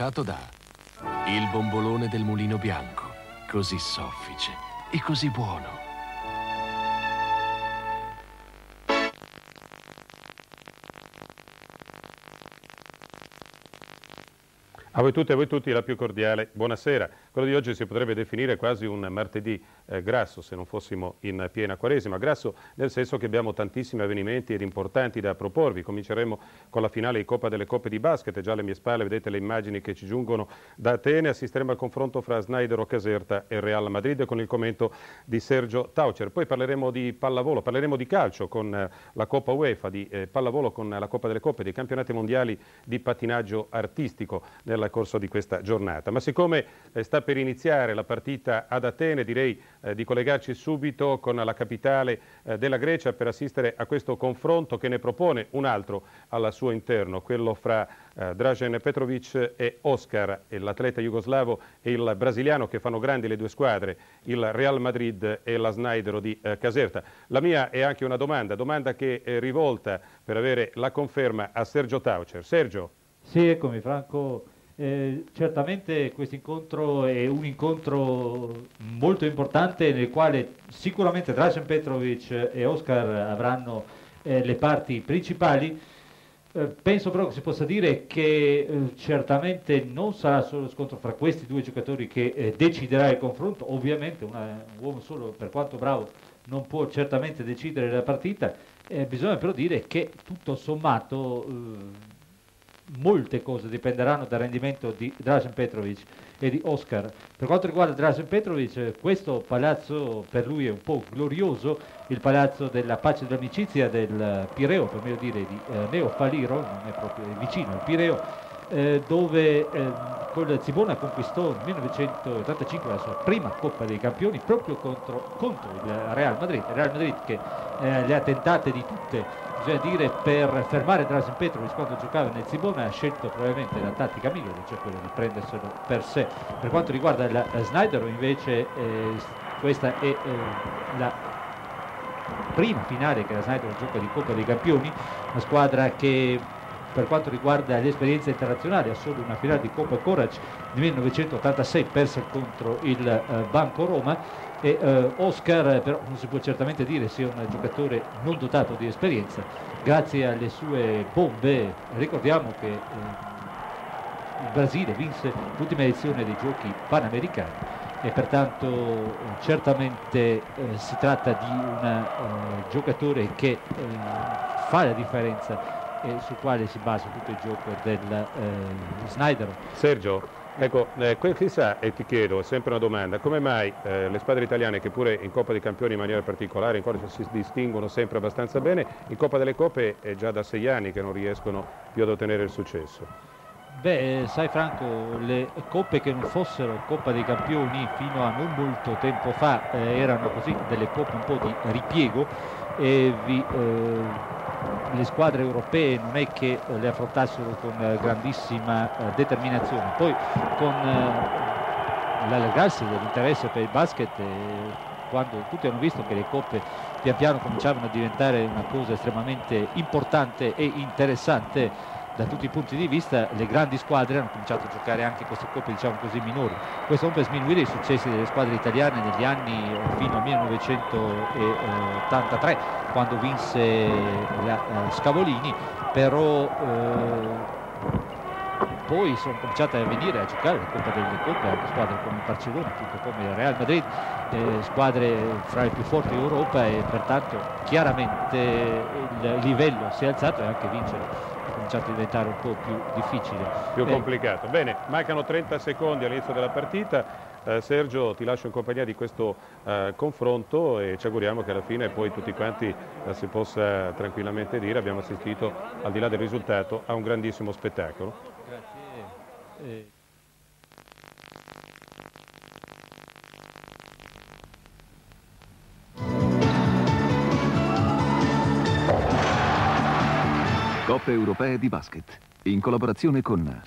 progettato da Il bombolone del mulino bianco, così soffice e così buono. A voi tutti e a voi tutti la più cordiale buonasera. Quello di oggi si potrebbe definire quasi un martedì eh, grasso se non fossimo in piena quaresima. Grasso nel senso che abbiamo tantissimi avvenimenti ed importanti da proporvi. Cominceremo con la finale di Coppa delle Coppe di Basket. Già alle mie spalle vedete le immagini che ci giungono da Atene. Assisteremo al confronto fra Snyder o Caserta e Real Madrid con il commento di Sergio Taucer. Poi parleremo di pallavolo, parleremo di calcio con eh, la Coppa UEFA, di eh, pallavolo con la Coppa delle Coppe, dei campionati mondiali di pattinaggio artistico nel corso di questa giornata. Ma siccome eh, sta per iniziare la partita ad Atene, direi eh, di collegarci subito con la capitale eh, della Grecia per assistere a questo confronto che ne propone un altro al suo interno, quello fra eh, Dražen Petrovic e Oscar, l'atleta jugoslavo e il brasiliano che fanno grandi le due squadre, il Real Madrid e la Snaidero di eh, Caserta. La mia è anche una domanda, domanda che è rivolta per avere la conferma a Sergio Taucer. Sergio. Sì, eccomi Franco. Eh, certamente questo incontro è un incontro molto importante nel quale sicuramente Dražen Petrovic e Oscar avranno eh, le parti principali. Eh, penso però che si possa dire che eh, certamente non sarà solo lo scontro fra questi due giocatori che eh, deciderà il confronto, ovviamente una, un uomo solo per quanto bravo non può certamente decidere la partita, bisogna però dire che tutto sommato molte cose dipenderanno dal rendimento di Dražen Petrovic e di Oscar. Per quanto riguarda Dražen Petrovic, questo palazzo per lui è un po' glorioso, il palazzo della pace e dell'amicizia del Pireo, per meglio dire di eh, Neo Faliro, non è proprio è vicino al Pireo, eh, dove eh, con Zibona conquistò nel 1985 la sua prima Coppa dei Campioni proprio contro, contro il Real Madrid, il Real Madrid che eh, le ha tentate di tutte bisogna dire per fermare Drazen Petrovic quando giocava nel Zibona ha scelto probabilmente la tattica migliore, cioè quella di prenderselo per sé. Per quanto riguarda la, la Snyder invece eh, questa è eh, la prima finale che la Snyder gioca di Coppa dei Campioni, una squadra che per quanto riguarda l'esperienza internazionale ha solo una finale di Coppa Corac nel 1986 persa contro il eh, Banco Roma e eh, Oscar però non si può certamente dire sia un giocatore non dotato di esperienza grazie alle sue bombe ricordiamo che eh, il Brasile vinse l'ultima edizione dei giochi panamericani e pertanto eh, certamente eh, si tratta di un eh, giocatore che eh, fa la differenza e sul quale si basa tutto il gioco del Snyder. Sergio, Ecco, eh, chissà, e ti chiedo, sempre una domanda, come mai eh, le squadre italiane che pure in Coppa dei Campioni in maniera particolare, in Coppa si distinguono sempre abbastanza bene, in Coppa delle Coppe è già da sei anni che non riescono più ad ottenere il successo? Beh, sai Franco, le coppe che non fossero Coppa dei Campioni fino a non molto tempo fa eh, erano così delle coppe un po' di ripiego e vi, eh, le squadre europee non è che eh, le affrontassero con eh, grandissima eh, determinazione. Poi con l'allargarsi dell'interesse per il basket quando tutti hanno visto che le coppe pian piano cominciavano a diventare una cosa estremamente importante e interessante da tutti i punti di vista le grandi squadre hanno cominciato a giocare anche queste coppe diciamo così minori. Questo non per sminuire i successi delle squadre italiane negli anni eh, fino al 1983 quando vinse la uh, Scavolini però uh, poi sono cominciate a venire a giocare la Coppa delle Coppe anche squadre come il Barcellona, appunto come il Real Madrid, eh, squadre fra le più forti d'Europa e pertanto chiaramente il livello si è alzato e anche vincere cominciato a diventare un po' più difficile. Più eh. complicato. Bene, mancano 30 secondi all'inizio della partita. Eh, Sergio ti lascio in compagnia di questo eh, confronto e ci auguriamo che alla fine poi tutti quanti eh, si possa tranquillamente dire abbiamo assistito al di là del risultato a un grandissimo spettacolo. Grazie. Coppe europee di basket, in collaborazione con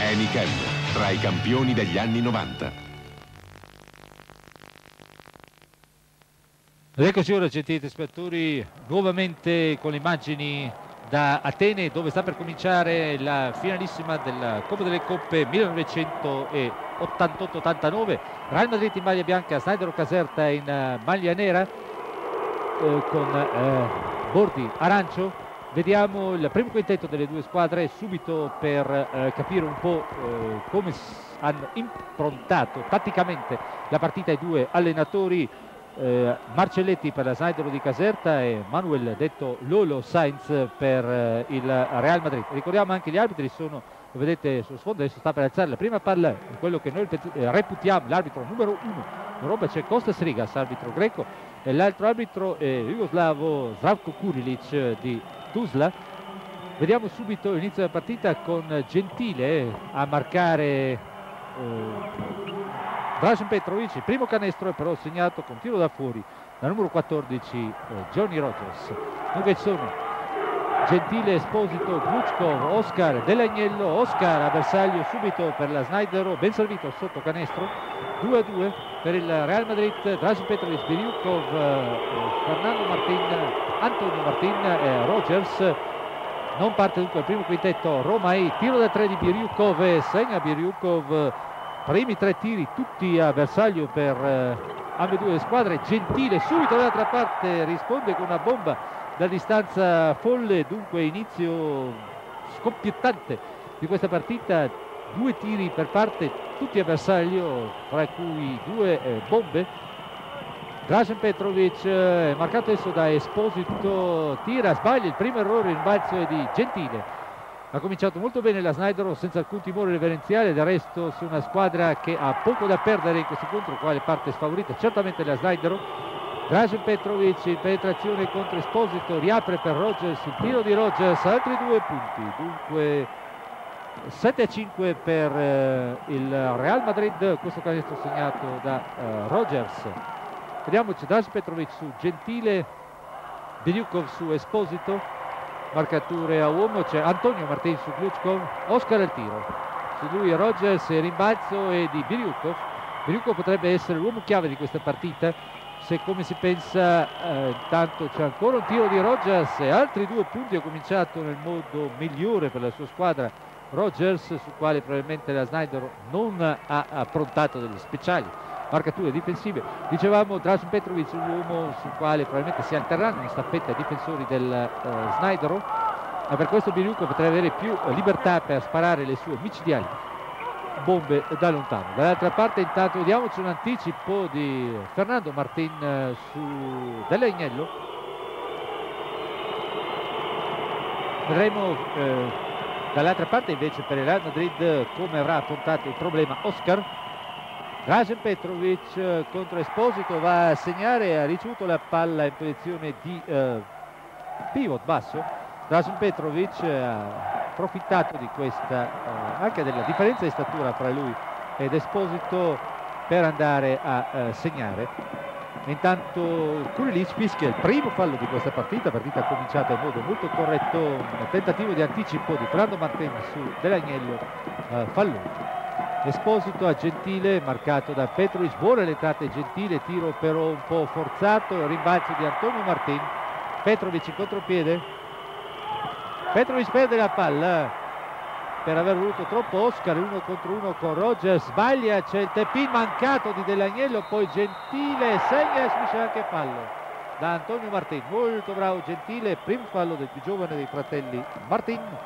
Enikem, tra i campioni degli anni 90. Ed eccoci ora, gentili spettatori, nuovamente con le immagini da Atene dove sta per cominciare la finalissima della Coppa delle Coppe 1988-89 Real Madrid in maglia bianca Snyder Caserta in maglia nera eh, con eh, bordi arancio vediamo il primo quintetto delle due squadre subito per eh, capire un po' eh, come hanno improntato tatticamente la partita i due allenatori eh, Marcelletti per la Snyder di Caserta e Manuel detto Lolo Sainz per eh, il Real Madrid. Ricordiamo anche gli arbitri sono, lo vedete sullo sfondo, adesso sta per alzare la prima palla, quello che noi reputiamo l'arbitro numero uno in Europa c'è Costas Rigas, arbitro greco, e l'altro arbitro è jugoslavo Zdravko Kurilic di Tuzla. Vediamo subito l'inizio della partita con Gentile a marcare eh, Dražen Petrovic, primo canestro però segnato con tiro da fuori dal numero 14 eh, Johnny Rogers. Dunque sono Gentile, Esposito, Gluchkov, Oscar, Delagnello, Oscar a bersaglio subito per la Snydero, ben servito sotto canestro, 2-2 per il Real Madrid, Dražen Petrovic, Biriukov, eh, Fernando Martin, Antonio Martin, eh, Rogers, non parte dunque il primo quintetto Roma E, tiro da tre di Biriukov e segna Biriukov primi tre tiri tutti a bersaglio per eh, ambedue le squadre. Gentile subito dall'altra parte risponde con una bomba da distanza folle dunque inizio scoppiettante di questa partita. Due tiri per parte tutti a bersaglio tra cui due eh, bombe. Dražen Petrovic eh, marcato adesso da Esposito tira sbaglia il primo errore in balzo è di Gentile. Ha cominciato molto bene la Snyder senza alcun timore reverenziale. Del resto su una squadra che ha poco da perdere in questo incontro quale parte sfavorita? Certamente la Snyder Dražen Petrovic in penetrazione contro Esposito riapre per Rogers il tiro di Rogers altri due punti. Dunque 7 a 5 per eh, il Real Madrid questo canestro segnato da eh, Rogers. Vediamoci Dražen Petrovic su Gentile Biriukov su Esposito marcature a uomo c'è Antonio Martin su Gluchkov Oscar al tiro su lui Rogers rimbalzo e di Biriukov Biriukov potrebbe essere l'uomo chiave di questa partita se come si pensa eh, intanto c'è ancora un tiro di Rogers e altri due punti. Ha cominciato nel modo migliore per la sua squadra Rogers su quale probabilmente la Snyder non ha approntato degli speciali marcature difensive. Dicevamo Dražen Petrovic un uomo sul quale probabilmente si alterneranno in staffetta i difensori del uh, Snydero, ma per questo Biriuco potrebbe avere più libertà per sparare le sue micidiali bombe da lontano. Dall'altra parte intanto vediamoci un anticipo di Fernando Martin uh, su Dell'Agnello. Vedremo eh, dall'altra parte invece per il Real Madrid come avrà affrontato il problema Oscar Dražen Petrovic eh, contro Esposito va a segnare, ha ricevuto la palla in posizione di eh, pivot basso. Dražen Petrovic ha approfittato di questa, eh, anche della differenza di statura fra lui ed Esposito per andare a eh, segnare. Intanto Kurilic fischia il primo fallo di questa partita, partita cominciata in modo molto corretto, un tentativo di anticipo di Fernando Martin su Delagnello, eh, fallo Esposito a Gentile marcato da Petrovic, buone le tratte Gentile, tiro però un po' forzato, rimbalzo di Antonio Martin, Petrovic in contropiede, Petrovic perde la palla per aver voluto troppo Oscar, uno contro uno con Roger, sbaglia, c'è il tepin mancato di Delagnello, poi Gentile segna e subisce anche fallo. Da Antonio Martin, molto bravo Gentile, primo fallo del più giovane dei fratelli Martin.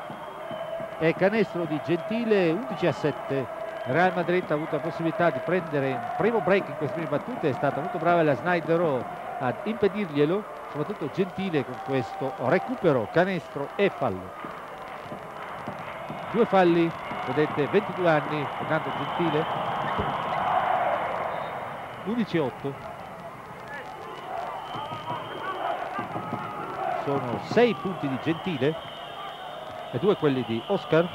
E canestro di Gentile 11 a 7 Real Madrid ha avuto la possibilità di prendere un primo break in queste prime battute, è stata molto brava la Snyder ad impedirglielo, soprattutto gentile con questo recupero, canestro e fallo. Due falli, vedete 22 anni, Fernando Gentile, 11-8. Sono 6 punti di Gentile e due quelli di Oscar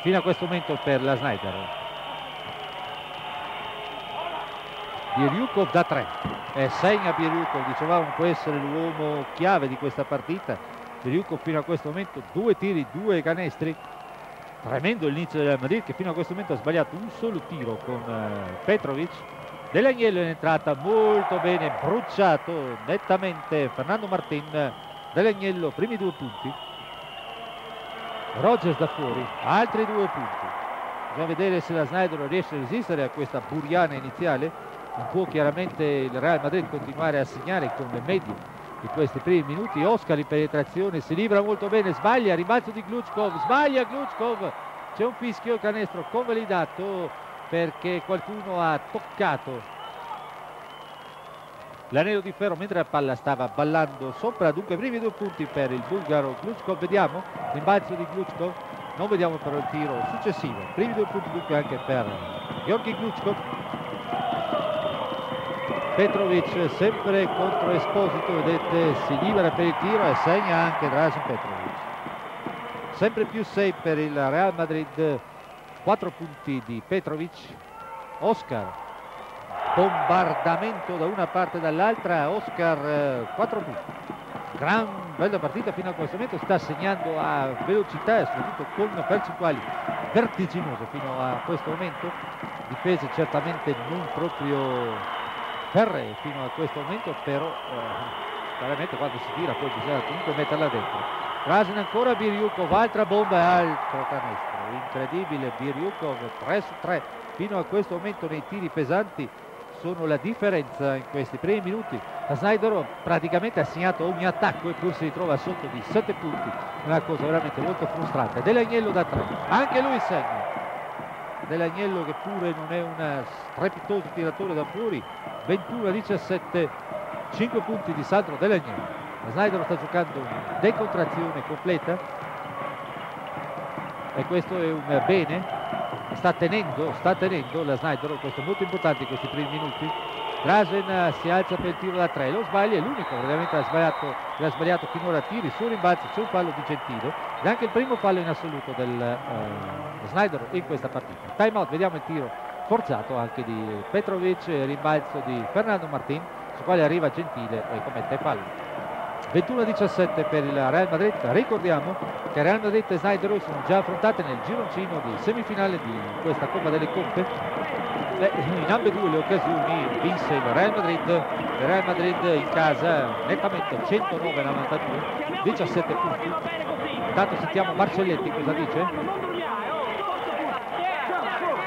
fino a questo momento per la Snyder Biriukov da 3 e segna Biriukov dicevamo può essere l'uomo chiave di questa partita Biriukov fino a questo momento due tiri, due canestri tremendo l'inizio del Madrid che fino a questo momento ha sbagliato un solo tiro con uh, Petrovic Dell'Agnello in entrata molto bene, bruciato nettamente Fernando Martin. Dell'Agnello, primi due punti. Rogers da fuori, altri due punti. Bisogna vedere se la Snyder riesce a resistere a questa buriana iniziale. Non può chiaramente il Real Madrid continuare a segnare con le medie di questi primi minuti. Oscar in penetrazione, si libra molto bene, sbaglia, rimbalzo di Gluchkov, sbaglia Gluchkov. C'è un fischio canestro convalidato perché qualcuno ha toccato l'anello di ferro mentre la palla stava ballando sopra. Dunque primi due punti per il bulgaro Gluchkov vediamo rimbalzo di Gluchkov non vediamo però il tiro successivo. Primi due punti dunque anche per Georgi Gluchkov Petrovic sempre contro Esposito vedete si libera per il tiro e segna anche Drazen Petrovic. Sempre più 6 per il Real Madrid 4 punti di Petrovic. Oscar bombardamento da una parte e dall'altra. Oscar 4 punti. Gran bella partita fino a questo momento sta segnando a velocità e soprattutto con percentuali vertiginose fino a questo momento. Difese certamente non proprio ferree fino a questo momento però eh, veramente quando si tira poi bisogna comunque metterla dentro Rasen ancora Biriukov, altra bomba e altro canestro incredibile Biriukov 3 su 3 fino a questo momento nei tiri pesanti sono la differenza in questi primi minuti. Snyder praticamente ha segnato ogni attacco eppur si ritrova sotto di 7 punti, una cosa veramente molto frustrante. Dell'Agnello da 3, anche lui segna. Dell'Agnello che pure non è un strepitoso tiratore da fuori, 21 a 17, 5 punti di Sandro Dell'Agnello. La Snyder sta giocando decontrazione completa e questo è un bene sta tenendo, sta tenendo la Snyder, questo è molto importante in questi primi minuti. Drasen si alza per il tiro da tre, lo sbaglia, è l'unico veramente ha sbagliato, ha sbagliato finora tiri, su rimbalzo c'è un fallo di Gentile ed anche il primo fallo in assoluto del eh, Snyder in questa partita. Time out, vediamo il tiro forzato anche di Petrovic, rimbalzo di Fernando Martin, su quale arriva Gentile e commette fallo. 21-17 per il Real Madrid. Ricordiamo che Real Madrid e Snyder sono già affrontate nel gironcino di semifinale di questa Coppa delle Coppe. In ambedue le occasioni vinse il Real Madrid. Il Real Madrid in casa nettamente 109 92, 17 punti. Intanto sentiamo Marcelletti cosa dice.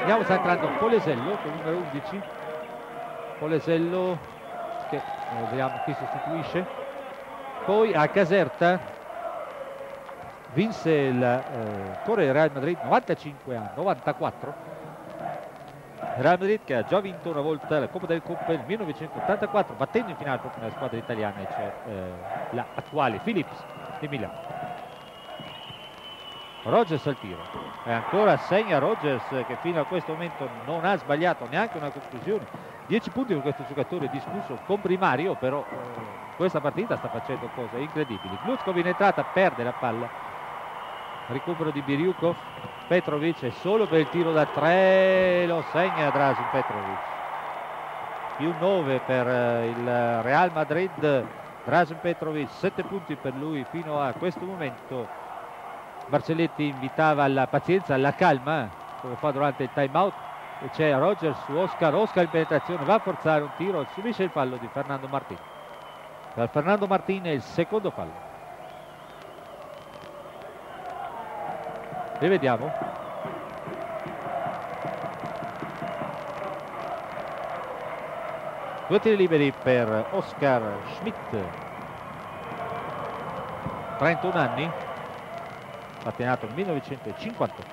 Andiamo sta entrando Polesello con numero 11. Polesello che eh, vediamo chi sostituisce. Poi a Caserta vinse il eh, Torre Real Madrid 95 a 94 Real Madrid che ha già vinto una volta la Coppa del Coppe nel 1984 battendo in finale proprio nella squadra italiana cioè eh, la attuale Philips di Milano Rogers al tiro e ancora segna Rogers che fino a questo momento non ha sbagliato neanche una conclusione 10 punti per questo giocatore discusso con primario però eh, questa partita sta facendo cose incredibili. Glutskov in entrata perde la palla. Recupero di Biriukov. Petrovic è solo per il tiro da tre. Lo segna Drasin Petrovic. Più 9 per eh, il Real Madrid. Drasin Petrovic, 7 punti per lui fino a questo momento. Marcelletti invitava alla pazienza, alla calma, come fa durante il time out. E c'è Rogers su Oscar. Oscar in penetrazione va a forzare un tiro, subisce il fallo di Fernando Martini per Fernando Martini il secondo fallo rivediamo due tiri liberi per Oscar Schmidt 31 anni pattinato nel 1950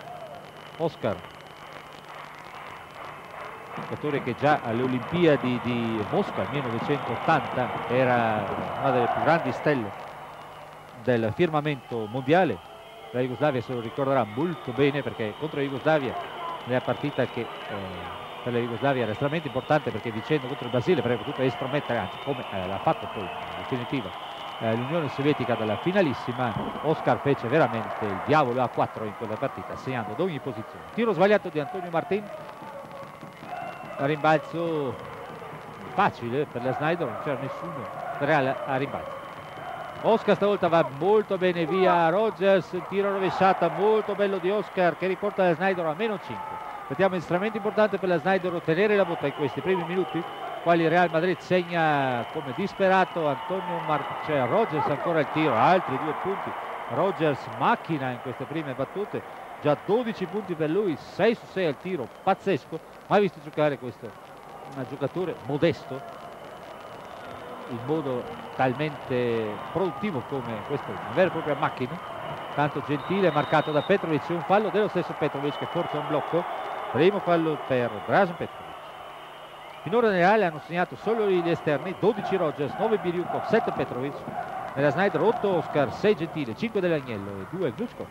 Oscar giocatore che già alle Olimpiadi di Mosca nel 1980 era una delle più grandi stelle del firmamento mondiale. La Jugoslavia se lo ricorderà molto bene perché contro la Jugoslavia nella partita che eh, per la Jugoslavia era estremamente importante perché vincendo contro il Brasile avrebbe potuto estromettere anche come eh, l'ha fatto poi in definitiva eh, l'Unione Sovietica dalla finalissima Oscar fece veramente il diavolo a 4 in quella partita segnando ad ogni posizione tiro sbagliato di Antonio Martin rimbalzo facile per la Snyder, non c'era nessuno reale a rimbalzo. Oscar stavolta va molto bene via Rogers, tiro rovesciata molto bello di Oscar che riporta la Snyder a meno 5. Vediamo estremamente importante per la Snyder ottenere la botta in questi primi minuti quali il Real Madrid segna come disperato Antonio Mar- cioè Rogers ancora il tiro, altri due punti. Rogers macchina in queste prime battute già 12 punti per lui 6 su 6 al tiro, pazzesco. Mai visto giocare questo un giocatore modesto in modo talmente produttivo come questo una vera e propria macchina. Tanto gentile marcato da Petrovic un fallo dello stesso Petrovic che forza un blocco. Primo fallo per Dražen Petrovic finora nel Reale hanno segnato solo gli esterni 12 Rogers, 9 Biriukov, 7 Petrovic. Nella Snyder 8 Oscar, 6 Gentile, 5 Dell'Agnello e 2 Gluskov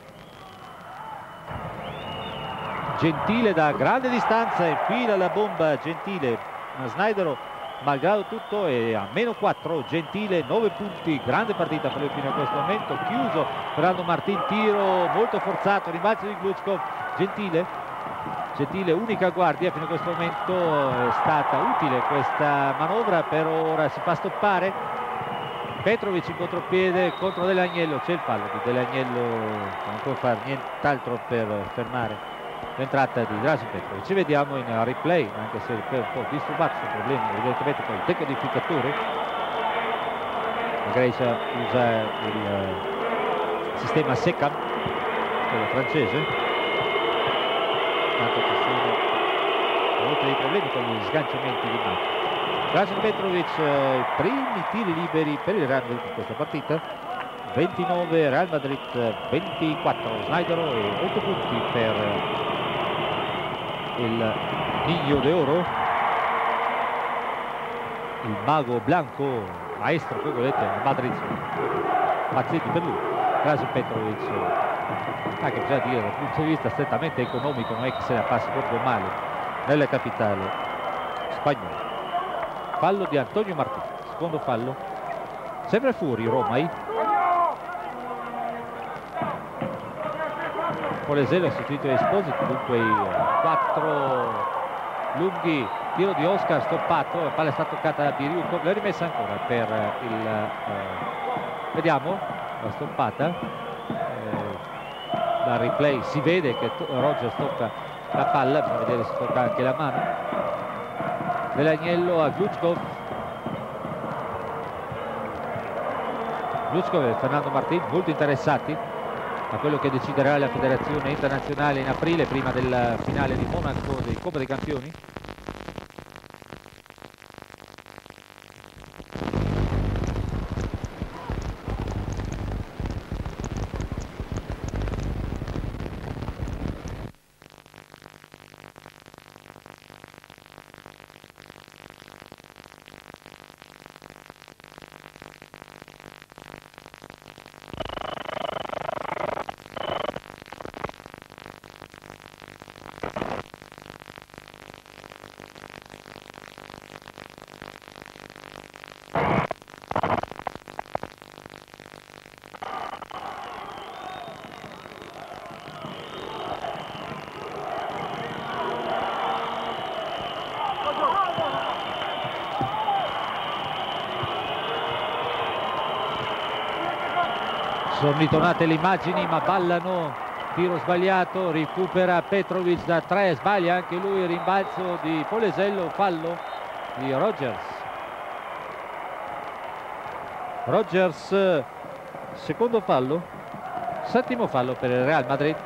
Gentile da grande distanza infila la bomba Gentile Snyder malgrado tutto è a meno 4 Gentile 9 punti grande partita per lui fino a questo momento chiuso Fernando Martin tiro molto forzato rimbalzo di Gluskov Gentile Gentile unica guardia fino a questo momento è stata utile questa manovra per ora si fa stoppare. Petrovic in contropiede contro Dell'Agnello c'è il fallo di Dell'Agnello non può fare nient'altro per fermare l'entrata di Drasen Petrovic. Ci vediamo in replay anche se è un po' disturbato su problemi evidentemente con il decodificatore la Grecia usa il eh, sistema SECAM quello francese tanto ci sono molti dei problemi con gli sganciamenti di macchina Drasen Petrovic eh, primi tiri liberi per il Real Madrid in questa partita. 29 Real Madrid 24 Snydero e 8 punti per il Niño de Oro. Il mago Blanco maestro come vedete Madrid. Pazzetti per lui. Drasen Petrovic anche bisogna dire dal punto di vista strettamente economico non è che se la passi proprio male nella capitale spagnola. Fallo di Antonio Martini secondo fallo. Sempre fuori Romai Poleselo ha sostituito Esposito dunque i quattro lunghi tiro di Oscar stoppato la palla è stata toccata da Biriuco l'ha rimessa ancora per il eh, vediamo la stoppata. eh, dal replay. Si vede che Rogers tocca la palla bisogna vedere se tocca anche la mano. Dell'agnello a Gluchkov Gluchkov e Fernando Martin molto interessati a quello che deciderà la federazione internazionale in aprile prima del finale di Monaco dei Coppa dei Campioni sono le immagini ma ballano. Tiro sbagliato recupera Petrovic da 3 sbaglia anche lui rimbalzo di Polesello fallo di Rogers. Rogers secondo fallo settimo fallo per il Real Madrid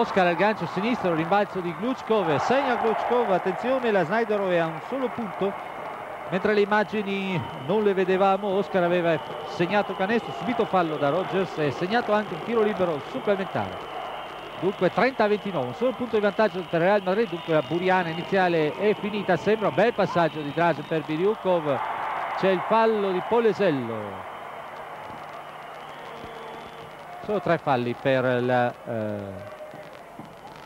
Oscar al gancio sinistro, rimbalzo di Gluchkov, segna Gluchkov, attenzione la Snydero è a un solo punto, mentre le immagini non le vedevamo, Oscar aveva segnato canestro, subito fallo da Rogers e segnato anche un tiro libero supplementare. Dunque 30 a 29, un solo punto di vantaggio per Real Madrid, dunque la Buriana iniziale è finita, sembra un bel passaggio di Drasen per Biriukov, c'è il fallo di Polesello. Solo tre falli per la... Eh,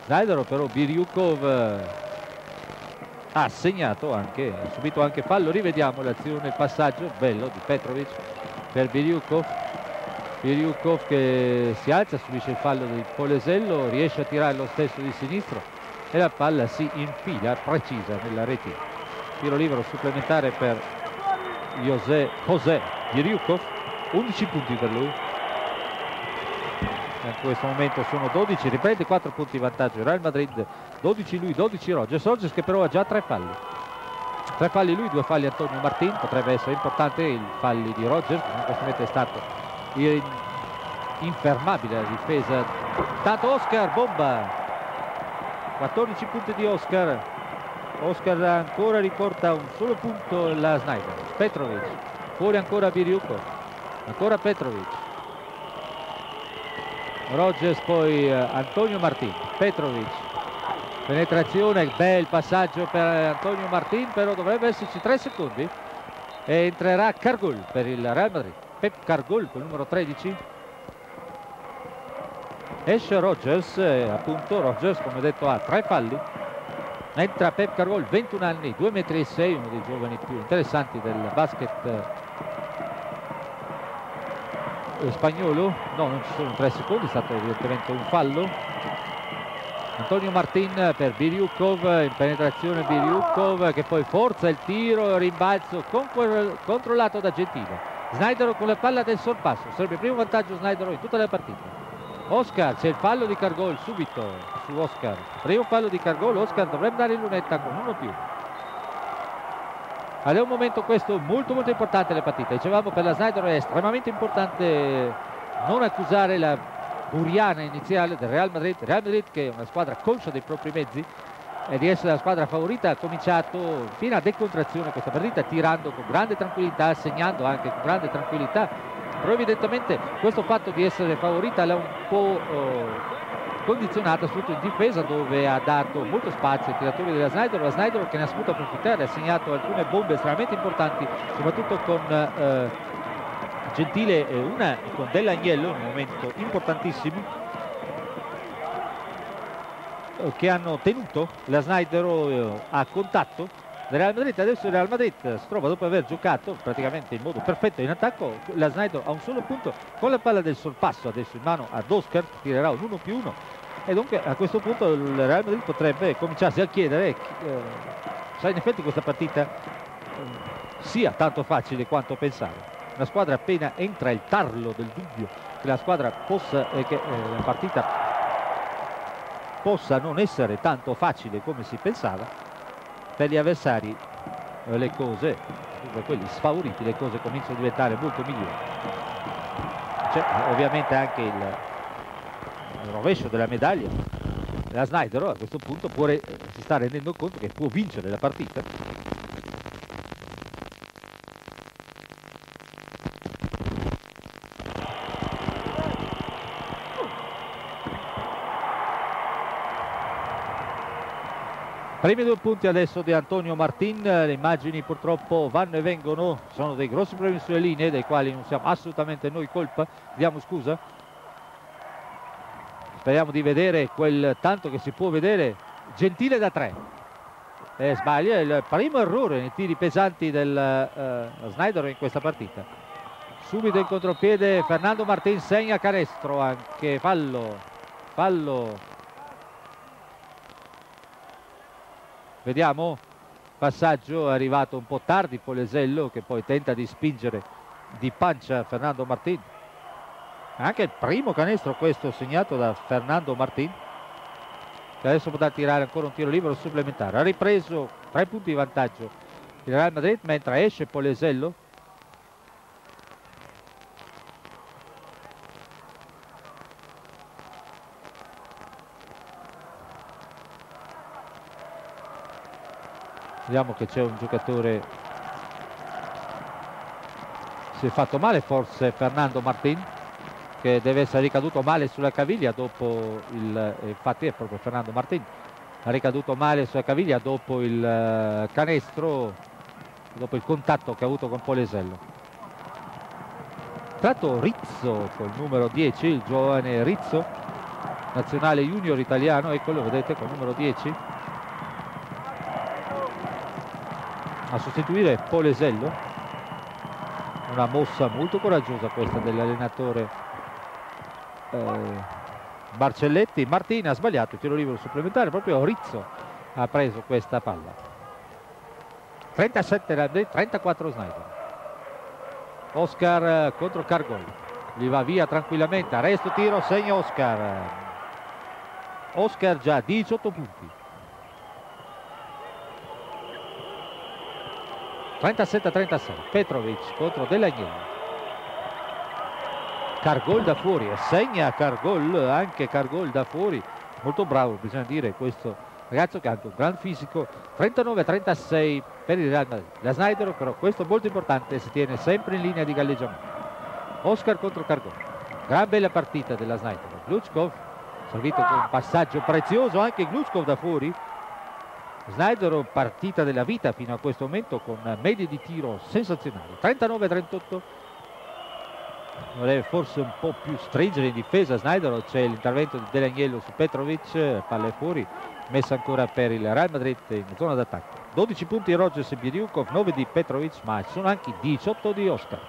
Snydero però Biriukov ha segnato anche, ha subito anche fallo, rivediamo l'azione, il passaggio bello di Petrovic per Biriukov, Biriukov che si alza, subisce il fallo di Polesello, riesce a tirare lo stesso di sinistro e la palla si infila precisa nella rete tiro libero supplementare per José, José Biriukov 11 punti per lui in questo momento sono 12 riprende 4 punti di vantaggio. Real Madrid 12 lui 12 Rogers Rogers che però ha già tre falli. Tre falli lui due falli Antonio Martin potrebbe essere importante il falli di Rogers in questo momento è stato in, infermabile la difesa. Tanto Oscar bomba. 14 punti di Oscar. Oscar ancora riporta un solo punto la Snyder. Petrovic fuori ancora Biriuko. Ancora Petrovic Rogers poi eh, Antonio Martin Petrovic. Penetrazione bel passaggio per Antonio Martin però dovrebbe esserci 3 secondi e entrerà Cargul per il Real Madrid. Pep Cargul col numero 13 esce Rogers eh, appunto Rogers come detto ha tre falli. Entra Pep Cargol 21 anni 2 metri 6 uno dei giovani più interessanti del basket eh, spagnolo no non ci sono 3 secondi è stato evidentemente un fallo Antonio Martin per Biriukov in penetrazione Biriukov che poi forza il tiro rimbalzo con controllato da Gentile Snyder con la palla del sorpasso sarebbe il primo vantaggio Snyder in tutta la partita Oscar, c'è il fallo di Cargol subito su Oscar. Primo fallo di Cargol, Oscar dovrebbe dare lunetta con uno più. Ed è un momento questo molto molto importante nella partita. Dicevamo per la Snyder è estremamente importante non accusare la buriana iniziale del Real Madrid. Real Madrid che è una squadra conscia dei propri mezzi e di essere la squadra favorita ha cominciato fino a decontrazione questa partita tirando con grande tranquillità, segnando anche con grande tranquillità però evidentemente questo fatto di essere favorita l'ha un po' eh, condizionata soprattutto in difesa dove ha dato molto spazio ai tiratori della Snyder. La Snyder che ne ha saputo approfittare ha segnato alcune bombe estremamente importanti soprattutto con eh, Gentile e una con Dell'Agnello in un momento importantissimo eh, che hanno tenuto la Snyder eh, a contatto del Real Madrid adesso il Real Madrid si trova dopo aver giocato praticamente in modo perfetto in attacco. La Snyder ha un solo punto con la palla del sorpasso adesso in mano ad Oscar tirerà un 1 più 1 e dunque a questo punto il Real Madrid potrebbe cominciarsi a chiedere eh, se in effetti questa partita eh, sia tanto facile quanto pensare. Una squadra appena entra il tarlo del dubbio che la squadra possa eh, che eh, la partita possa non essere tanto facile come si pensava per gli avversari eh, le cose, per quelli sfavoriti, le cose cominciano a diventare molto migliori. C'è ovviamente anche il, il rovescio della medaglia. La Snyder a questo punto può, si sta rendendo conto che può vincere la partita Primi due punti adesso di Antonio Martin, le immagini purtroppo vanno e vengono, sono dei grossi problemi sulle linee dei quali non siamo assolutamente noi colpa, diamo scusa. Speriamo di vedere quel tanto che si può vedere, gentile da tre. Eh, sbaglia il primo errore nei tiri pesanti del eh, Snyder in questa partita. Subito in contropiede Fernando Martin segna canestro, anche fallo, fallo Vediamo, passaggio arrivato un po' tardi Polesello che poi tenta di spingere di pancia Fernando Martin. Anche il primo canestro questo segnato da Fernando Martin che adesso potrà tirare ancora un tiro libero supplementare. Ha ripreso tre punti di vantaggio il Real Madrid mentre esce Polesello vediamo che c'è un giocatore. Si è fatto male forse Fernando Martin che deve essere ricaduto male sulla caviglia dopo il eh, infatti è proprio Fernando Martin ha ricaduto male sulla caviglia dopo il eh, canestro dopo il contatto che ha avuto con Polesello. Tratto Rizzo col numero 10 il giovane Rizzo nazionale junior italiano eccolo vedete col numero 10 a sostituire Polesello una mossa molto coraggiosa questa dell'allenatore eh, Barcelletti Martina ha sbagliato il tiro libero supplementare proprio Rizzo ha preso questa palla 37 Real Madrid, 34 Snyder. Oscar eh, contro Cargol. Gli va via tranquillamente. Arresto tiro, segna Oscar. Oscar già 18 punti. 37-36. Petrovic contro Delagnello. Cargol da fuori e segna Cargol, anche Cargol da fuori. Molto bravo, bisogna dire, questo ragazzo che ha anche un gran fisico. 39-36 per il Real Madrid. La Snyder però questo è molto importante, si tiene sempre in linea di galleggiamento. Oscar contro Cargol. Gran bella partita della Snyder. Glutskov servito con un passaggio prezioso anche Glutskov da fuori. Snyder partita della vita fino a questo momento con medie di tiro sensazionali. 39-38 vorrei forse un po' più stringere in difesa Snyder c'è l'intervento di Delagnello su Petrovic palle fuori messa ancora per il Real Madrid in zona d'attacco. 12 punti Rogers e Biriukov 9 di Petrovic ma ci sono anche 18 di Oscar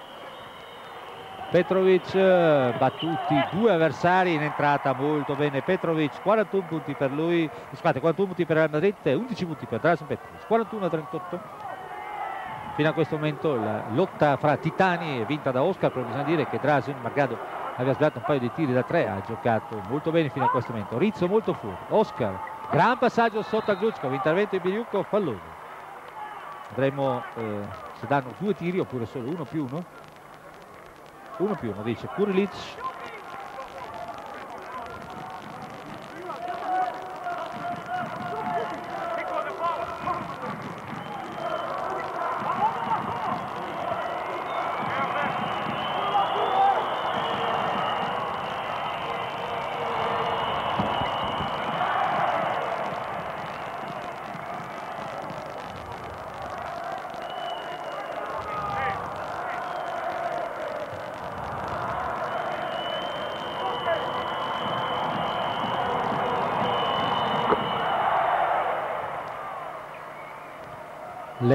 Petrovic eh, battuti due avversari in entrata molto bene. Petrovic 41 punti per lui. Scusate 41 punti per Real Madrid 11 punti per Drasen Petrovic 41 38 fino a questo momento la lotta fra titani è vinta da Oscar però bisogna dire che Drasen malgrado aveva sbagliato un paio di tiri da tre ha giocato molto bene fino a questo momento. Rizzo molto fuori. Oscar gran passaggio sotto a Glutskov intervento di Biriuco falloso vedremo eh, se danno due tiri oppure solo uno più uno uno più uno dice Kurilic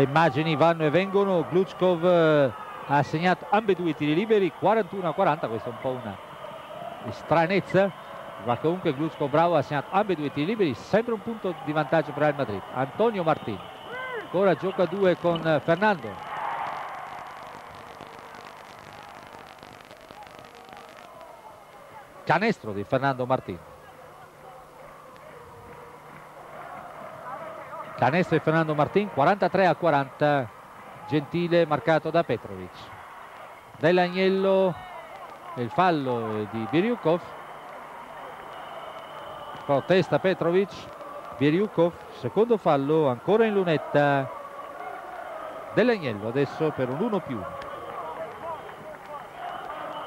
le immagini vanno e vengono. Glutskov eh, ha segnato ambedue i tiri liberi 41 a 40 questa è un po' una stranezza ma comunque Glutskov bravo ha segnato ambedue tiri liberi sempre un punto di vantaggio per il Madrid. Antonio Martin ancora gioca due con eh, Fernando. Canestro di Fernando Martin canestro di Fernando Martin 43 a 40 Gentile marcato da Petrovic. Dell'Agnello il fallo di Biriukov protesta Petrovic. Biriukov secondo fallo ancora in lunetta. Dell'Agnello adesso per un 1 più 1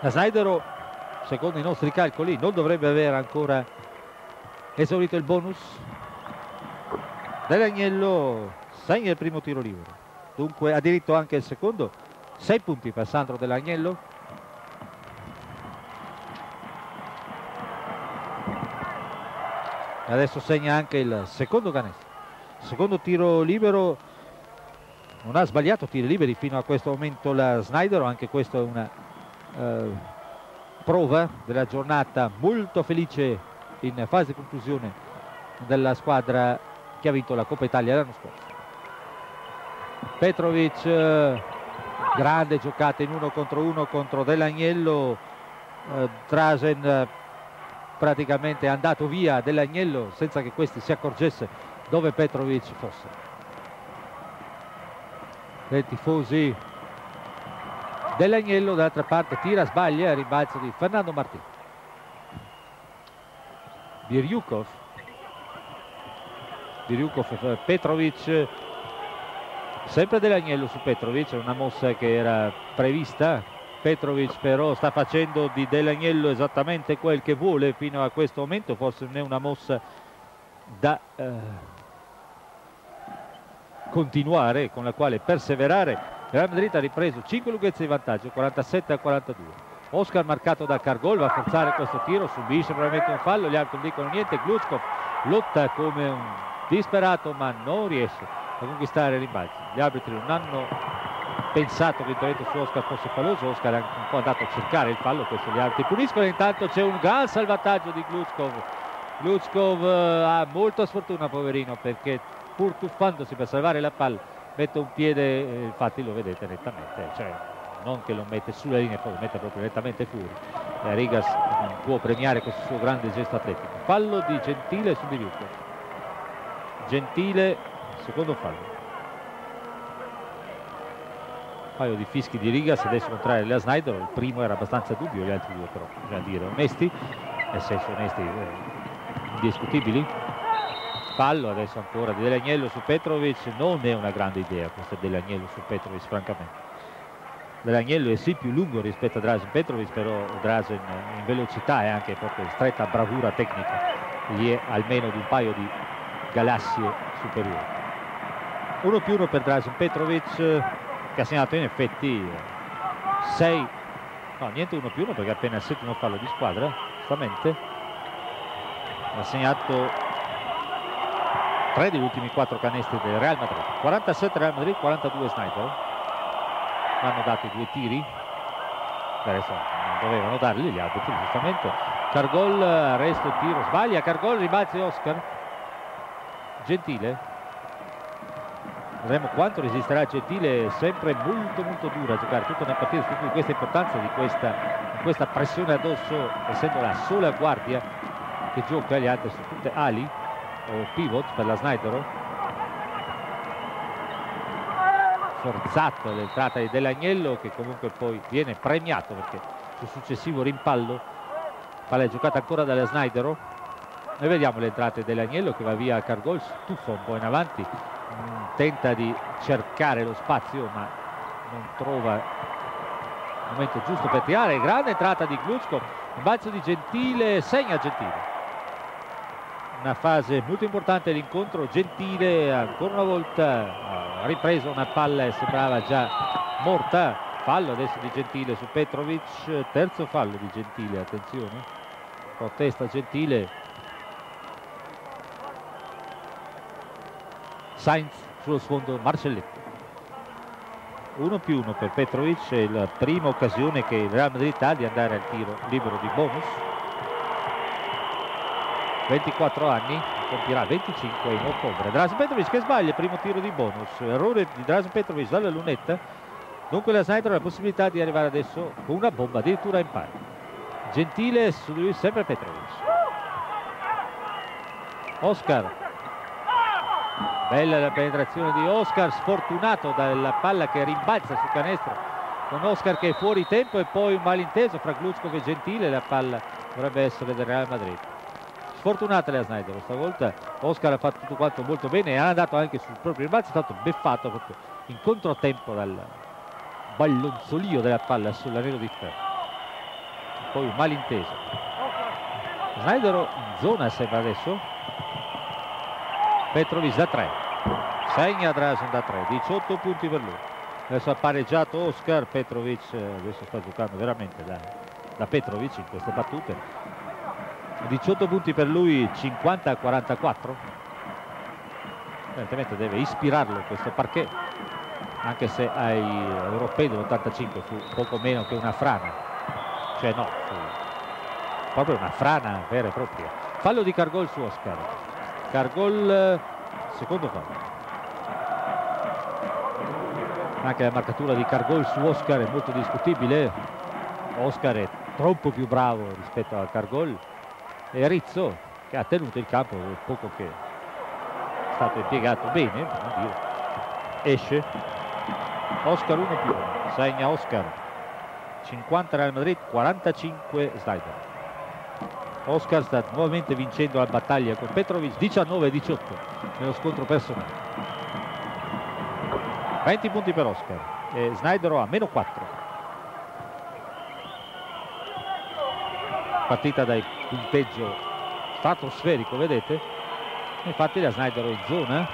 la Snydero secondo i nostri calcoli non dovrebbe avere ancora esaurito il bonus Dell'Agnello segna il primo tiro libero. Dunque ha diritto anche il secondo. 6 punti per Sandro Dell'Agnello. E adesso segna anche il secondo canestro. Secondo tiro libero. Non ha sbagliato tiri liberi fino a questo momento la Snyder. Anche questo è una eh, prova della giornata. Molto felice in fase di conclusione della squadra che ha vinto la Coppa Italia l'anno scorso. Petrovic grande giocata in uno contro uno contro Dell'Agnello. Eh, Drasen praticamente è andato via Dell'Agnello senza che questi si accorgesse dove Petrovic fosse. Dei tifosi. Dell'Agnello d'altra parte tira sbaglia rimbalzo di Fernando Martini. Birjukov Birjukov Petrovic sempre dell'Agnello su Petrovic una mossa che era prevista. Petrovic però sta facendo di Dell'Agnello esattamente quel che vuole fino a questo momento forse non è una mossa da eh, continuare con la quale perseverare. Real Madrid ha ripreso 5 lunghezze di vantaggio 47 a 42 Oscar marcato da Cargol va a forzare questo tiro subisce probabilmente un fallo gli altri non dicono niente. Glutskov lotta come un disperato ma non riesce a conquistare rimbalzi gli arbitri non hanno pensato che l'intervento su Oscar fosse falloso Oscar è un po' andato a cercare il fallo questo gli altri puniscono intanto c'è un gran salvataggio di Glutskov Glutskov eh, ha molta sfortuna poverino perché pur tuffandosi per salvare la palla mette un piede, eh, infatti lo vedete nettamente, cioè non che lo mette sulla linea fuori, lo mette proprio nettamente fuori. E Rigas non può premiare questo suo grande gesto atletico. Fallo di Gentile su Biliuco. Gentile, secondo fallo. Un paio di fischi di Rigas, adesso contrario a Snyder, il primo era abbastanza dubbio, gli altri due però, bisogna dire, onesti, nel senso onesti, eh, indiscutibili. Fallo adesso ancora di Delagnello su Petrovic, non è una grande idea questa Delagnello su Petrovic francamente. Delagnello è sì più lungo rispetto a Drazen Petrovic, però Drazen in velocità e anche proprio stretta bravura tecnica gli è almeno di un paio di galassie superiori. 1 più 1 per Drazen Petrovic che ha segnato in effetti 6, no niente 1 più 1 perché appena il settimo fallo di squadra, giustamente. Ha segnato 3 degli ultimi 4 canestri del Real Madrid. 47 Real Madrid, 42 Sniper hanno dato due tiri adesso non dovevano darli gli arbitri giustamente Cargol arresto il tiro sbaglia Cargol ribalza Oscar Gentile? Vedremo quanto resisterà Gentile sempre molto molto dura a giocare tutta una partita su questa importanza di questa, questa pressione addosso essendo la sola guardia che gioca gli altri sono tutte ali o pivot per la Snyder forzata l'entrata di Delagnello che comunque poi viene premiato perché sul successivo rimpallo. Palla è giocata ancora dalla Snydero noi vediamo l'entrata di Delagnello che va via a Cargol. Stuffa un po' in avanti. Mm, tenta di cercare lo spazio ma non trova il momento giusto per tirare. Grande entrata di Gluzko un balzo di Gentile segna Gentile. Una fase molto importante dell'incontro Gentile ancora una volta ha ripreso una palla e sembrava già morta. Fallo adesso di Gentile su Petrovic. Terzo fallo di Gentile attenzione. Protesta Gentile Sainz sullo sfondo Marcelletto. 1 più 1 per Petrovic è la prima occasione che il Real Madrid ha di andare al tiro libero di bonus. 24 anni compirà 25 in ottobre. Drazen Petrovic che sbaglia primo tiro di bonus. Errore di Drazen Petrovic dalla lunetta. Dunque la Snyder ha la possibilità di arrivare adesso con una bomba addirittura in pari Gentile su lui sempre Petrovic. Oscar bella la penetrazione di Oscar sfortunato dalla palla che rimbalza sul canestro con Oscar che è fuori tempo e poi un malinteso fra Gluzkov e Gentile la palla dovrebbe essere del Real Madrid. Sfortunata la Snyder stavolta Oscar ha fatto tutto quanto molto bene e ha andato anche sul proprio rimbalzo è stato beffato proprio in controtempo dal ballonzolio della palla sull'anello di ferro. Poi un malinteso. Snyder in zona sembra adesso Petrovic da 3 segna Drasen da 3 18 punti per lui. Adesso ha pareggiato Oscar Petrovic eh, adesso sta giocando veramente da, da Petrovic in queste battute. 18 punti per lui 50 a 44 evidentemente deve ispirarlo questo parquet anche se ai europei dell'85 fu poco meno che una frana. Cioè no proprio una frana vera e propria. Fallo di Cargol su Oscar Cargol secondo fallo anche la marcatura di Cargol su Oscar è molto discutibile. Oscar è troppo più bravo rispetto a Cargol. E Rizzo che ha tenuto il campo poco che è stato impiegato bene esce. Oscar 1 più segna Oscar. 50 Real Madrid 45 Slider Oscar sta nuovamente vincendo la battaglia con Petrovic 19-18 nello scontro personale. 20 punti per Oscar e Snyder a meno 4 partita dai punteggio stratosferico vedete? Infatti la Snyder in zona.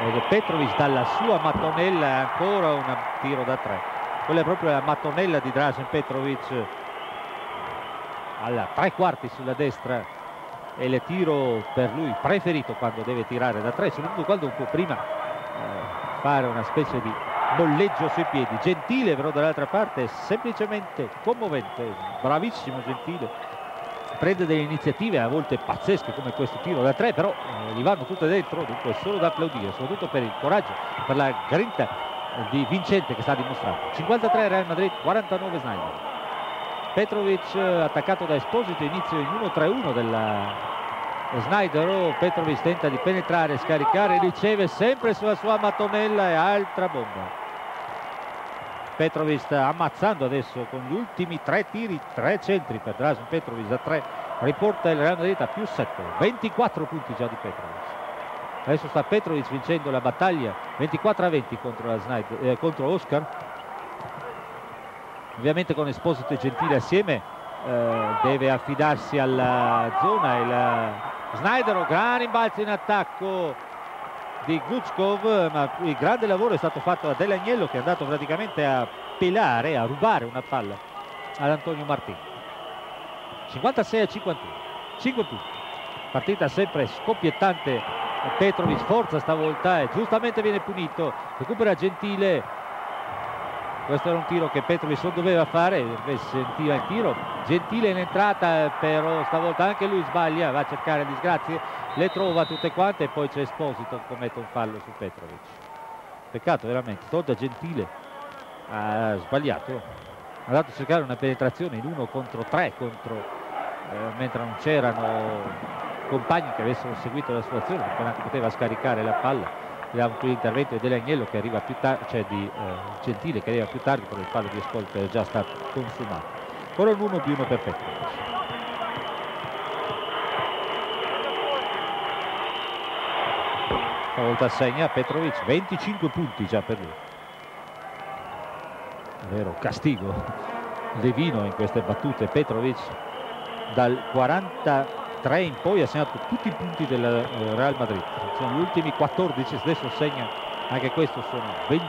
Ed Petrovic dalla sua mattonella ancora un tiro da tre. Quella è proprio la mattonella di Drasen Petrovic alla tre quarti sulla destra e il tiro per lui preferito quando deve tirare da tre soprattutto quando un po' prima eh, fare una specie di bolleggio sui piedi Gentile però dall'altra parte è semplicemente commovente bravissimo Gentile prende delle iniziative a volte pazzesche come questo tiro da tre, però eh, gli vanno tutte dentro, dunque solo da applaudire, soprattutto per il coraggio, per la grinta di vincente che sta dimostrando. 53 Real Madrid, 49 Snyder. Petrovic eh, attaccato da Esposito, inizio in 1-3-1 della Snyder, Petrovic tenta di penetrare, scaricare, riceve sempre sulla sua mattonella e altra bomba. Petrovic sta ammazzando adesso con gli ultimi tre tiri, tre centri per Drasen Petrovic da tre, riporta il Real Madrid a più 7, 24 punti già di Petrovic. Adesso sta Petrovic vincendo la battaglia 24 a 20 contro, Snyder, eh, contro Oscar. Ovviamente con Esposito e Gentile assieme eh, deve affidarsi alla zona. Il Snyder, gran rimbalzo in attacco di Gluchkov, ma il grande lavoro è stato fatto da Delagnello che è andato praticamente a pelare, a rubare una palla ad Antonio Martini. 56 a 51, 5 punti. Partita sempre scoppiettante Petrovic, forza stavolta e giustamente viene punito, recupera Gentile, questo era un tiro che Petrovic non doveva fare sentiva il tiro. Gentile in entrata però stavolta anche lui sbaglia va a cercare disgrazie. Le trova tutte quante e poi c'è Esposito che commette un fallo su Petrovic. Peccato veramente. Todda Gentile ha sbagliato. Ha dato a cercare una penetrazione in uno contro tre contro, eh, mentre non c'erano compagni che avessero seguito la situazione perché poteva scaricare la palla qui l'intervento di Delagnello che arriva più tardi, cioè di eh, Gentile che arriva più tardi per il fallo di che è già stato consumato. Ancora un 1 più 1 perfetto. Stavolta segna Petrovic 25 punti già per lui. Vero castigo Levino in queste battute Petrovic dal 40 3 in poi ha segnato tutti i punti del eh, Real Madrid. Sono gli ultimi 14 adesso segna anche questo sono 20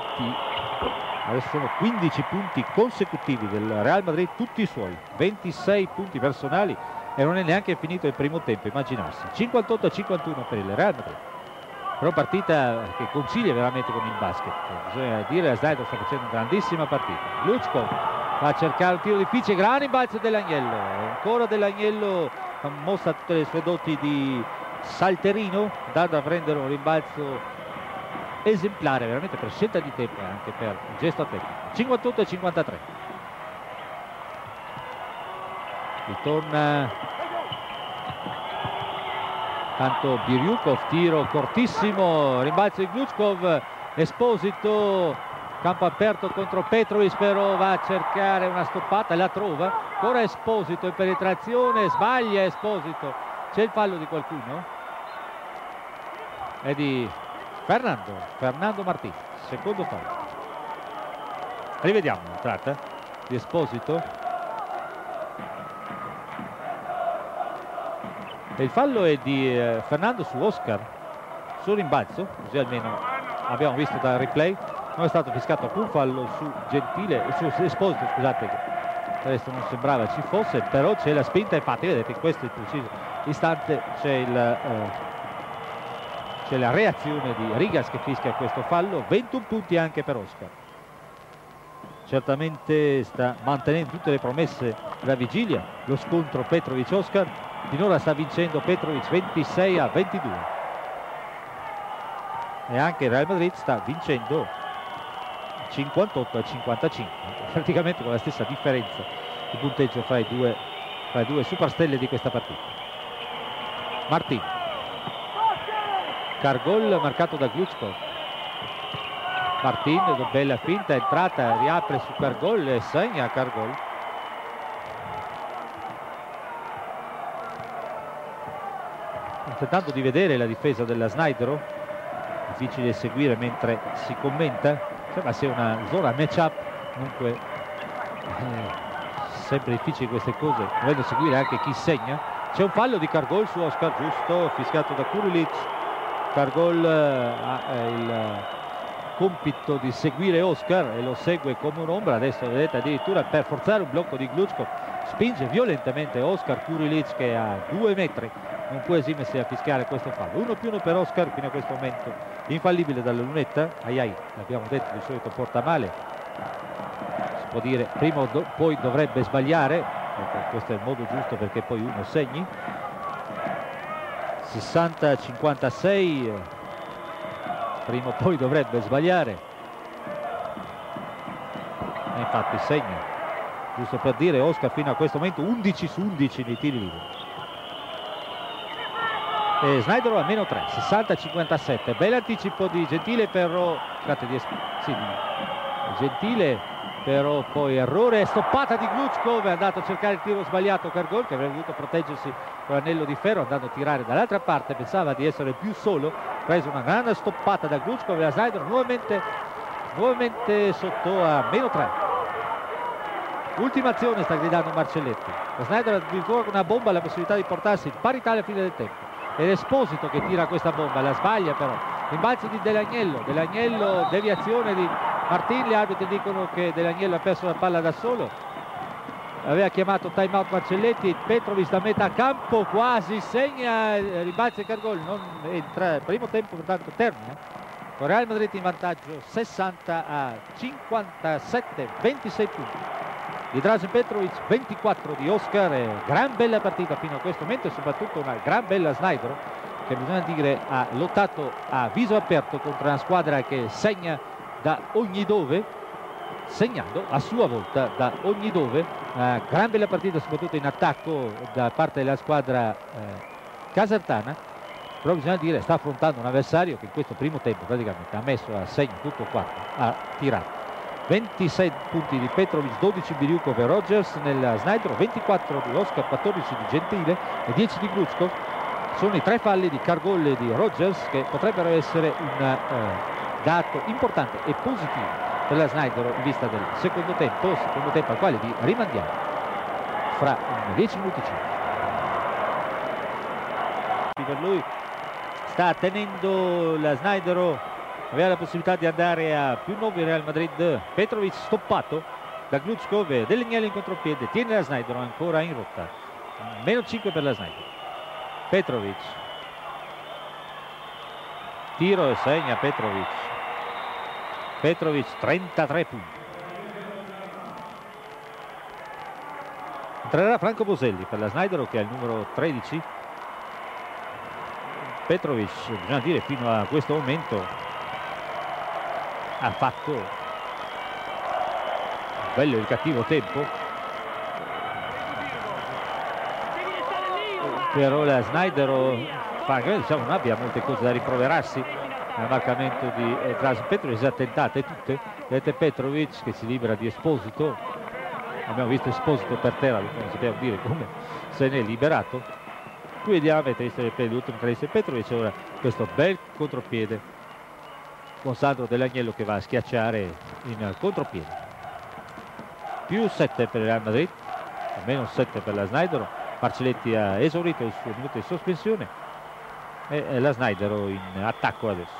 adesso sono 15 punti consecutivi del Real Madrid tutti i suoi 26 punti personali e non è neanche finito il primo tempo immaginarsi. 58 a 51 per il Real Madrid. Però partita che concilia veramente con il basket. Bisogna dire che Snyder sta facendo una grandissima partita. Luchko va a cercare un tiro difficile gran rimbalzo dell'Agnello ancora dell'Agnello mostra tutte le sue doti di salterino dando a prendere un rimbalzo esemplare veramente per scelta di tempo e anche per gesto atletico. 58 e 53 ritorna tanto Biryukov tiro cortissimo rimbalzo di Gluchkov Esposito campo aperto contro Petrovic però va a cercare una stoppata la trova. Ancora Esposito in penetrazione sbaglia Esposito. C'è il fallo di qualcuno? è di Fernando Fernando Martini secondo fallo. Rivediamo tratta di Esposito. E il fallo è di eh, Fernando su Oscar. Su rimbalzo così almeno abbiamo visto dal replay non è stato fiscato alcun fallo su Gentile, su Esposito, scusate, adesso non sembrava ci fosse, però c'è la spinta, infatti vedete in questo preciso istante c'è, eh, c'è la reazione di Rigas che fischia questo fallo, 21 punti anche per Oscar. Certamente sta mantenendo tutte le promesse della vigilia, lo scontro Petrovic-Oscar, finora sta vincendo Petrovic 26 a 22 e anche Real Madrid sta vincendo 58 a 55 praticamente con la stessa differenza di punteggio fra i due, fra i due superstelle di questa partita. Martin. Cargol marcato da Gluchkov Martin bella finta entrata riapre su Cargol e segna Cargol. Tentando di vedere la difesa della Snydero difficile seguire mentre si commenta sembra sia una zona match-up comunque eh, sempre difficili queste cose dovendo seguire anche chi segna. C'è un fallo di Cargol su Oscar giusto fiscato da Kurilic Cargol eh, ha eh, il compito di seguire Oscar e lo segue come un'ombra. Adesso vedete addirittura per forzare un blocco di Gluchkov spinge violentemente Oscar Kurilic che ha due metri. Non può esimersi a fischiare questo fallo. 1 più 1 per Oscar fino a questo momento infallibile dalla lunetta. Ai ai l'abbiamo detto di solito porta male. Si può dire prima do, poi dovrebbe sbagliare. Ecco, questo è il modo giusto perché poi uno segni. 60-56 prima o poi dovrebbe sbagliare. E infatti segna. Giusto per dire Oscar fino a questo momento 11 su 11 nei tiri liberi e Snyder a meno 3 60-57 bel anticipo di Gentile però scusate di, sì, Gentile però poi errore. Stoppata di Gluchkov è andato a cercare il tiro sbagliato Cargol che avrebbe dovuto proteggersi con l'anello di ferro andando a tirare dall'altra parte. Pensava di essere più solo. Preso una grande stoppata da Gluchkov e la Snyder nuovamente, nuovamente sotto a meno 3 ultima azione sta gridando Marcelletti. La Snyder addirittura con una bomba ha la possibilità di portarsi in parità alla fine del tempo ed Esposito che tira questa bomba la sbaglia però. Rimbalzo di Delagnello Delagnello deviazione di Martin, gli arbitri dicono che Delagnello ha perso la palla da solo. Aveva chiamato time out Marcelletti Petrovic da metà campo quasi segna rimbalza il Cargol non entra primo tempo pertanto termina Real Madrid in vantaggio 60 a 57 26 punti di Drazen Petrovic 24 di Oscar e gran bella partita fino a questo momento e soprattutto una gran bella Snyder che bisogna dire ha lottato a viso aperto contro una squadra che segna da ogni dove segnando a sua volta da ogni dove una gran bella partita soprattutto in attacco da parte della squadra eh, casertana però bisogna dire sta affrontando un avversario che in questo primo tempo praticamente ha messo a segno tutto quanto ha tirato 26 punti di Petrovic 12 Biriuko per Rogers nella Snyder 24 di Oscar 14 di Gentile e 10 di Grutzko sono i tre falli di Cargolle e di Rogers che potrebbero essere un eh, dato importante e positivo per la Snyder in vista del secondo tempo, secondo tempo al quale vi rimandiamo fra 10 minuti circa. Per lui sta tenendo la Snyder, aveva la possibilità di andare a più 9 Real Madrid, Petrovic stoppato da Glutskov, Delegnelli in contropiede, tiene la Snyder ancora in rotta, meno 5 per la Snyder. Petrovic. Tiro e segna Petrovic. Petrovic 33 punti. Entrerà Franco Boselli per la Snyder che è il numero 13 Petrovic bisogna dire fino a questo momento ha fatto bello il cattivo tempo. Però la Snyder diciamo, non abbia molte cose da riproverarsi. Nel di eh, Dras Petrovic, ha tentate tutte, vedete Petrovic che si libera di Esposito, abbiamo visto Esposito per terra, non sappiamo dire come se ne è liberato, qui vediamo avete visto l'ultimo Petrovic, ora questo bel contropiede con Sandro Dell'Agnello che va a schiacciare in contropiede. Più 7 per il Real Madrid, meno 7 per la Snyder, Marcelletti ha esaurito il suo minuto di sospensione e la Snyder in attacco adesso.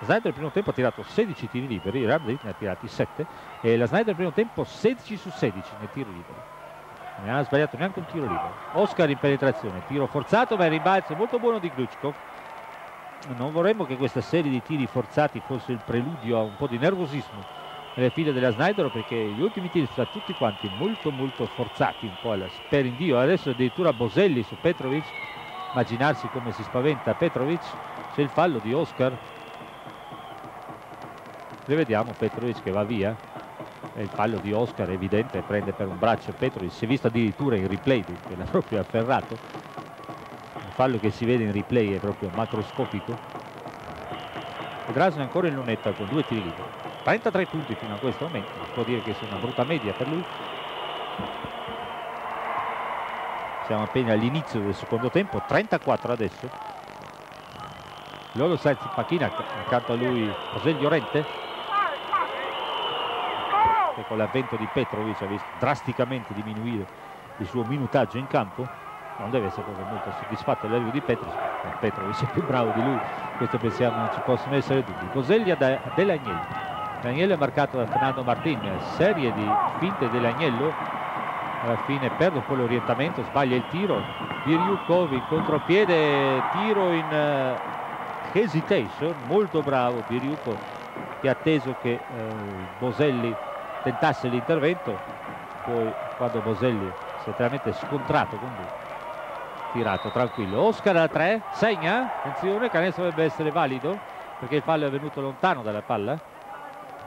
Snyder nel primo tempo ha tirato 16 tiri liberi, il Real Madrid ne ha tirati 7 e la Snyder nel primo tempo 16 su 16 nei tiri liberi. Non ha sbagliato neanche un tiro libero. Oscar in penetrazione, tiro forzato ma il rimbalzo molto buono di Gluchkov. Non vorremmo che questa serie di tiri forzati fosse il preludio a un po' di nervosismo nelle file della Snyder perché gli ultimi tiri sono tutti quanti molto molto forzati un po' alla sperindio. Adesso addirittura Boselli su Petrovic, immaginarsi come si spaventa Petrovic, c'è il fallo di Oscar. Rivediamo Petrovic che va via. E il fallo di Oscar è evidente prende per un braccio Petrovic si è visto addirittura in replay che l'ha proprio afferrato fallo che si vede in replay è proprio macroscopico. Drasen ancora in lunetta con due tiri liberi. 33 punti fino a questo momento si può dire che sia una brutta media per lui. Siamo appena all'inizio del secondo tempo 34 adesso. Lolo Sainz Pachina accanto a lui José Llorente che con l'avvento di Petrovic ha visto drasticamente diminuire il suo minutaggio in campo non deve essere molto soddisfatto dell'arrivo di Petrovic Petrovic è più bravo di lui. Questo pensiamo non ci possono essere dubbi. Coseglia da Dell'Agnello Dell'Agnello è marcato da Fernando Martin. Serie di finte dell'Agnello alla fine perde un po' l'orientamento sbaglia il tiro. Biriukov contropiede tiro in uh, hesitation. Molto bravo Biriukov che ha atteso che uh, Boselli tentasse l'intervento. Poi quando Boselli letteralmente scontrato con lui tirato tranquillo. Oscar a 3 segna attenzione canestro dovrebbe essere valido perché il fallo è venuto lontano dalla palla.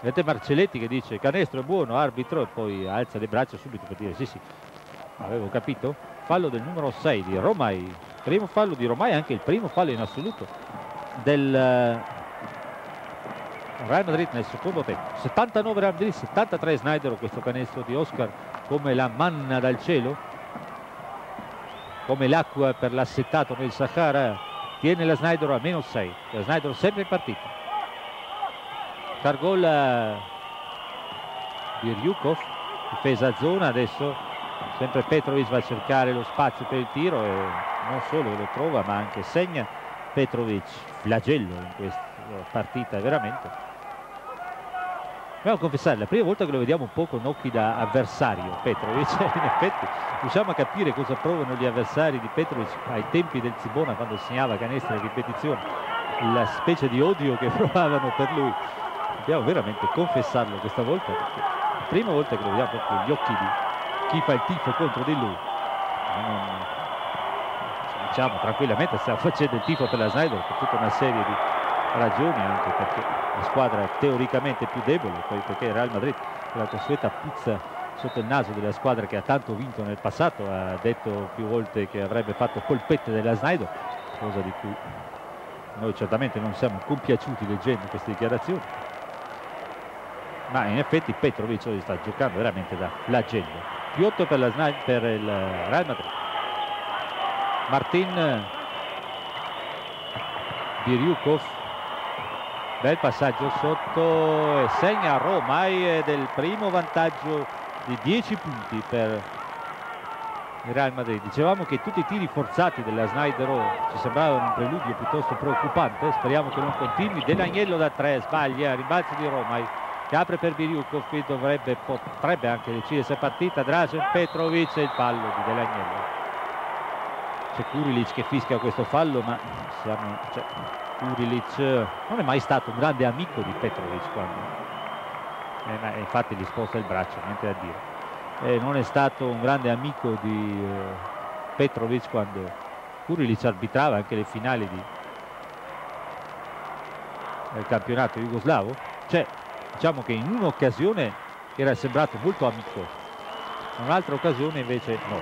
Vedete Marcelletti che dice canestro è buono arbitro e poi alza le braccia subito per dire sì sì avevo capito fallo del numero 6 di Romai primo fallo di Romai anche il primo fallo in assoluto del eh, Real Madrid nel secondo tempo. 79 Real Madrid 73 Snyder questo canestro di Oscar come la manna dal cielo come l'acqua per l'assettato nel Sahara tiene la Snyder a meno 6 la Snyder sempre in partita. Cargol di Ryukov difesa zona adesso. Sempre Petrovic va a cercare lo spazio per il tiro e non solo lo trova ma anche segna Petrovic flagello in questa partita veramente Dobbiamo confessare, la prima volta che lo vediamo un po' con occhi da avversario, Petrovic, in effetti riusciamo a capire cosa provano gli avversari di Petrovic ai tempi del Zibona quando segnava canestra in ripetizione, la specie di odio che provavano per lui. Dobbiamo veramente confessarlo questa volta, perché la prima volta che lo vediamo proprio gli occhi di chi fa il tifo contro di lui. Non, diciamo tranquillamente stiamo facendo il tifo per la Snyder per tutta una serie di ragioni anche perché la squadra teoricamente più debole poi perché il Real Madrid con la consueta puzza sotto il naso della squadra che ha tanto vinto nel passato ha detto più volte che avrebbe fatto polpette della Snyder cosa di cui noi certamente non siamo compiaciuti leggendo queste dichiarazioni. Ma in effetti Petrovic oggi sta giocando veramente da più 8 per, la Snyder, per il Real Madrid. Martin Biriukov bel passaggio sotto e segna Roma e del primo vantaggio di 10 punti per il Real Madrid. Dicevamo che tutti i tiri forzati della Snyder ci sembravano un preludio piuttosto preoccupante. Speriamo che non continui. Delagnello da 3 sbaglia rimbalzo di Roma che apre per Biriukov qui dovrebbe potrebbe anche decidere se partita. Drasen Petrovic e il fallo di Delagnello c'è Kurilic che fischia questo fallo ma siamo, cioè, Kurilic non è mai stato un grande amico di Petrovic quando eh, infatti gli sposta il braccio niente da dire. Eh, non è stato un grande amico di eh, Petrovic quando Kurilic arbitrava anche le finali di, del campionato jugoslavo. Cioè diciamo che in un'occasione era sembrato molto amico. In un'altra occasione invece no.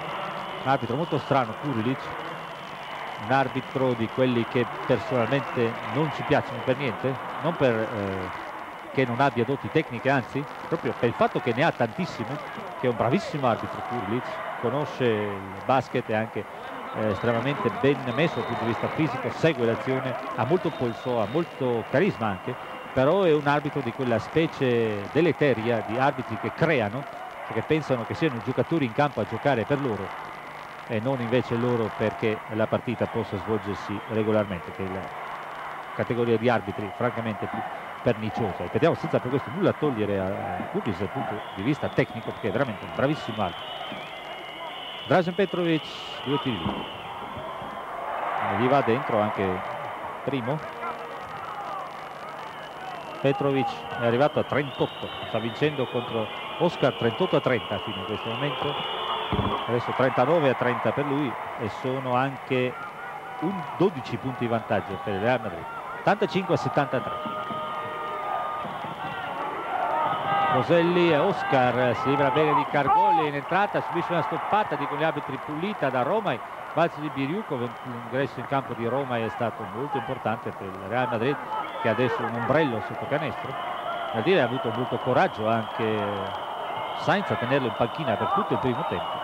Un arbitro molto strano Kurilic un arbitro di quelli che personalmente non ci piacciono per niente, non per eh, che non abbia doti tecniche, anzi proprio per il fatto che ne ha tantissime, che è un bravissimo arbitro Kurlic, conosce il basket e anche eh, estremamente ben messo dal punto di vista fisico, segue l'azione, ha molto polso, ha molto carisma anche, però è un arbitro di quella specie deleteria di arbitri che creano, che pensano che siano i giocatori in campo a giocare per loro e non invece loro perché la partita possa svolgersi regolarmente, che è la categoria di arbitri francamente più perniciosa. Ripetiamo senza per questo nulla togliere a Kukis dal punto di vista tecnico perché è veramente un bravissimo arbitro. Dražen Petrovic, due tiri. Gli va dentro anche primo. Petrovic è arrivato a 38, sta vincendo contro Oscar 38 a 30 fino a questo momento adesso 39 a 30 per lui e sono anche 12 punti di vantaggio per il Real Madrid. 85 a 73 Roselli e Oscar si libera bene di Cargoli in entrata subisce una stoppata di con gli arbitri pulita da Roma balzo di Biriukov l'ingresso in campo di Roma è stato molto importante per il Real Madrid che adesso un ombrello sotto canestro. Da dire ha avuto molto coraggio anche Sainz a tenerlo in panchina per tutto il primo tempo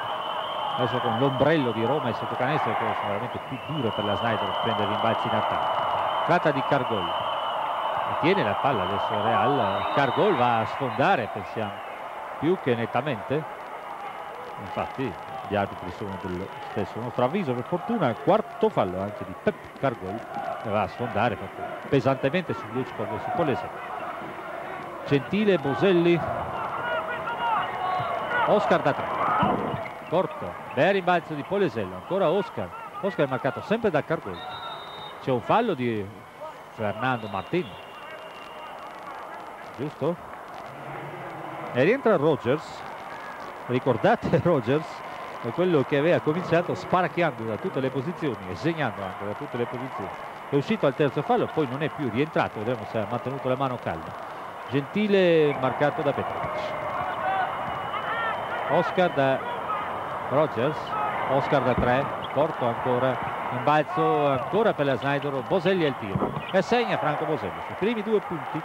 adesso con l'ombrello di Roma e sotto canestro che sono veramente più dure per la Snyder per prendere rimbalzi in attacco. Tratta di Cargol. Tiene la palla adesso Real. Cargol va a sfondare pensiamo più che nettamente. Infatti gli arbitri sono dello stesso nostro avviso per fortuna. Quarto fallo anche di Pep Cargol. Che va a sfondare pesantemente su Lucico e su Polese. Gentile Boselli. Oscar da 3 corto bel rimbalzo di Polesello ancora Oscar Oscar è marcato sempre da Cargol c'è un fallo di Fernando Martin giusto? e rientra Rogers ricordate Rogers è quello che aveva cominciato sparacchiando da tutte le posizioni e segnando anche da tutte le posizioni. È uscito al terzo fallo, poi non è più rientrato, vedremo se ha mantenuto la mano calda. Gentile marcato da Petrovic. Oscar da Rogers, Oscar da 3, corto ancora, in balzo ancora per la Snaidero, Boselli al tiro e segna Franco Boselli. Sui primi due punti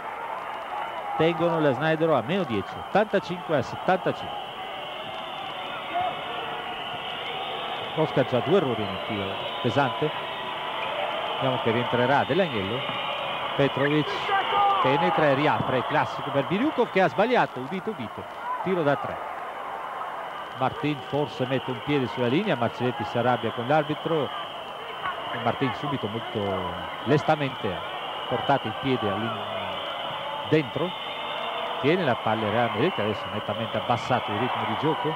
tengono la Snaidero a meno 10, 85 a 75. Oscar già due errori nel tiro, pesante. Vediamo che rientrerà dell'Agnello. Petrovic penetra e riapre, classico per Biljukov che ha sbagliato, udite udite, tiro da tre. Martin forse mette un piede sulla linea, Marcelletti si arrabbia con l'arbitro e Martin subito molto lestamente ha portato il piede dentro, tiene la palla Real Madrid che adesso nettamente abbassato il ritmo di gioco.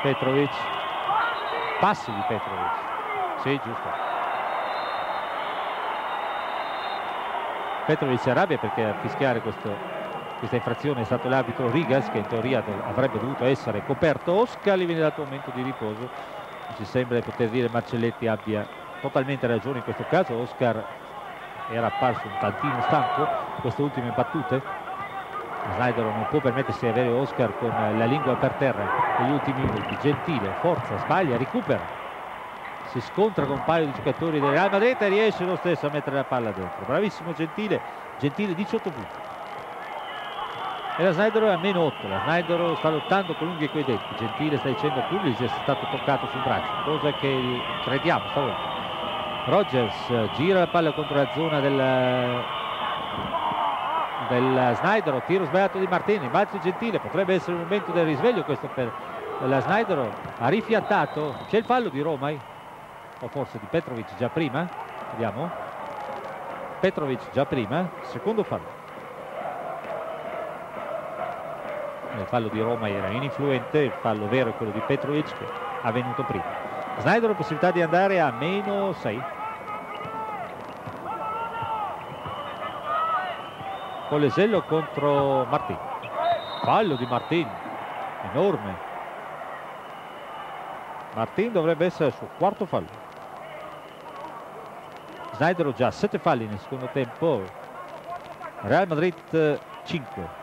Petrovic, passi di Petrovic, sì giusto. Petrovic si arrabbia perché a fischiare questo, questa infrazione è stato l'arbitro Rigas che in teoria avrebbe dovuto essere coperto. Oscar gli viene dato un momento di riposo. Ci sembra di poter dire Marcelletti abbia totalmente ragione in questo caso. Oscar era apparso un tantino stanco queste ultime battute. Snyder non può permettersi di avere Oscar con la lingua per terra negli ultimi minuti. Gentile, forza, sbaglia, recupera si scontra con un paio di giocatori del Real Madrid e riesce lo stesso a mettere la palla dentro bravissimo Gentile Gentile 18 punti e la Snydero è a meno 8 la Snydero sta lottando con lunghi e coi denti Gentile sta dicendo a Pulis è stato toccato sul braccio cosa che crediamo stavolta Rogers gira la palla contro la zona del del Snydero tiro sbagliato di Martini balzo Gentile potrebbe essere il momento del risveglio questo per la Snydero ha rifiattato c'è il fallo di Roma o forse di Petrovic già prima? Vediamo. Petrovic già prima secondo fallo il fallo di Roma era ininfluente il fallo vero è quello di Petrovic che è avvenuto prima. Snyder ha possibilità di andare a meno 6 Colesello contro Martin. Fallo di Martin enorme. Martin dovrebbe essere il suo quarto fallo. Snyder già 7 falli nel secondo tempo. Real Madrid 5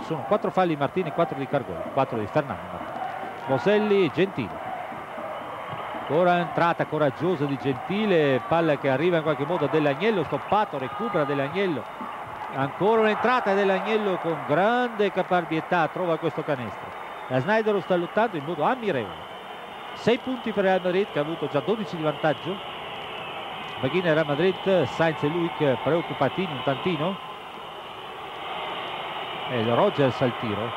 sono 4 falli di Martini e 4 di Cargol 4 di Fernando Boselli Gentile. Ora entrata coraggiosa di Gentile palla che arriva in qualche modo dell'Agnello stoppato recupera dell'Agnello. Ancora un'entrata dell'Agnello con grande caparbietà trova questo canestro. La Snyder sta lottando in modo ammirevole. 6 punti per Real Madrid che ha avuto già 12 di vantaggio. Baghini Real Madrid, Sainz e Luic preoccupatini un tantino. E il Rogers al tiro.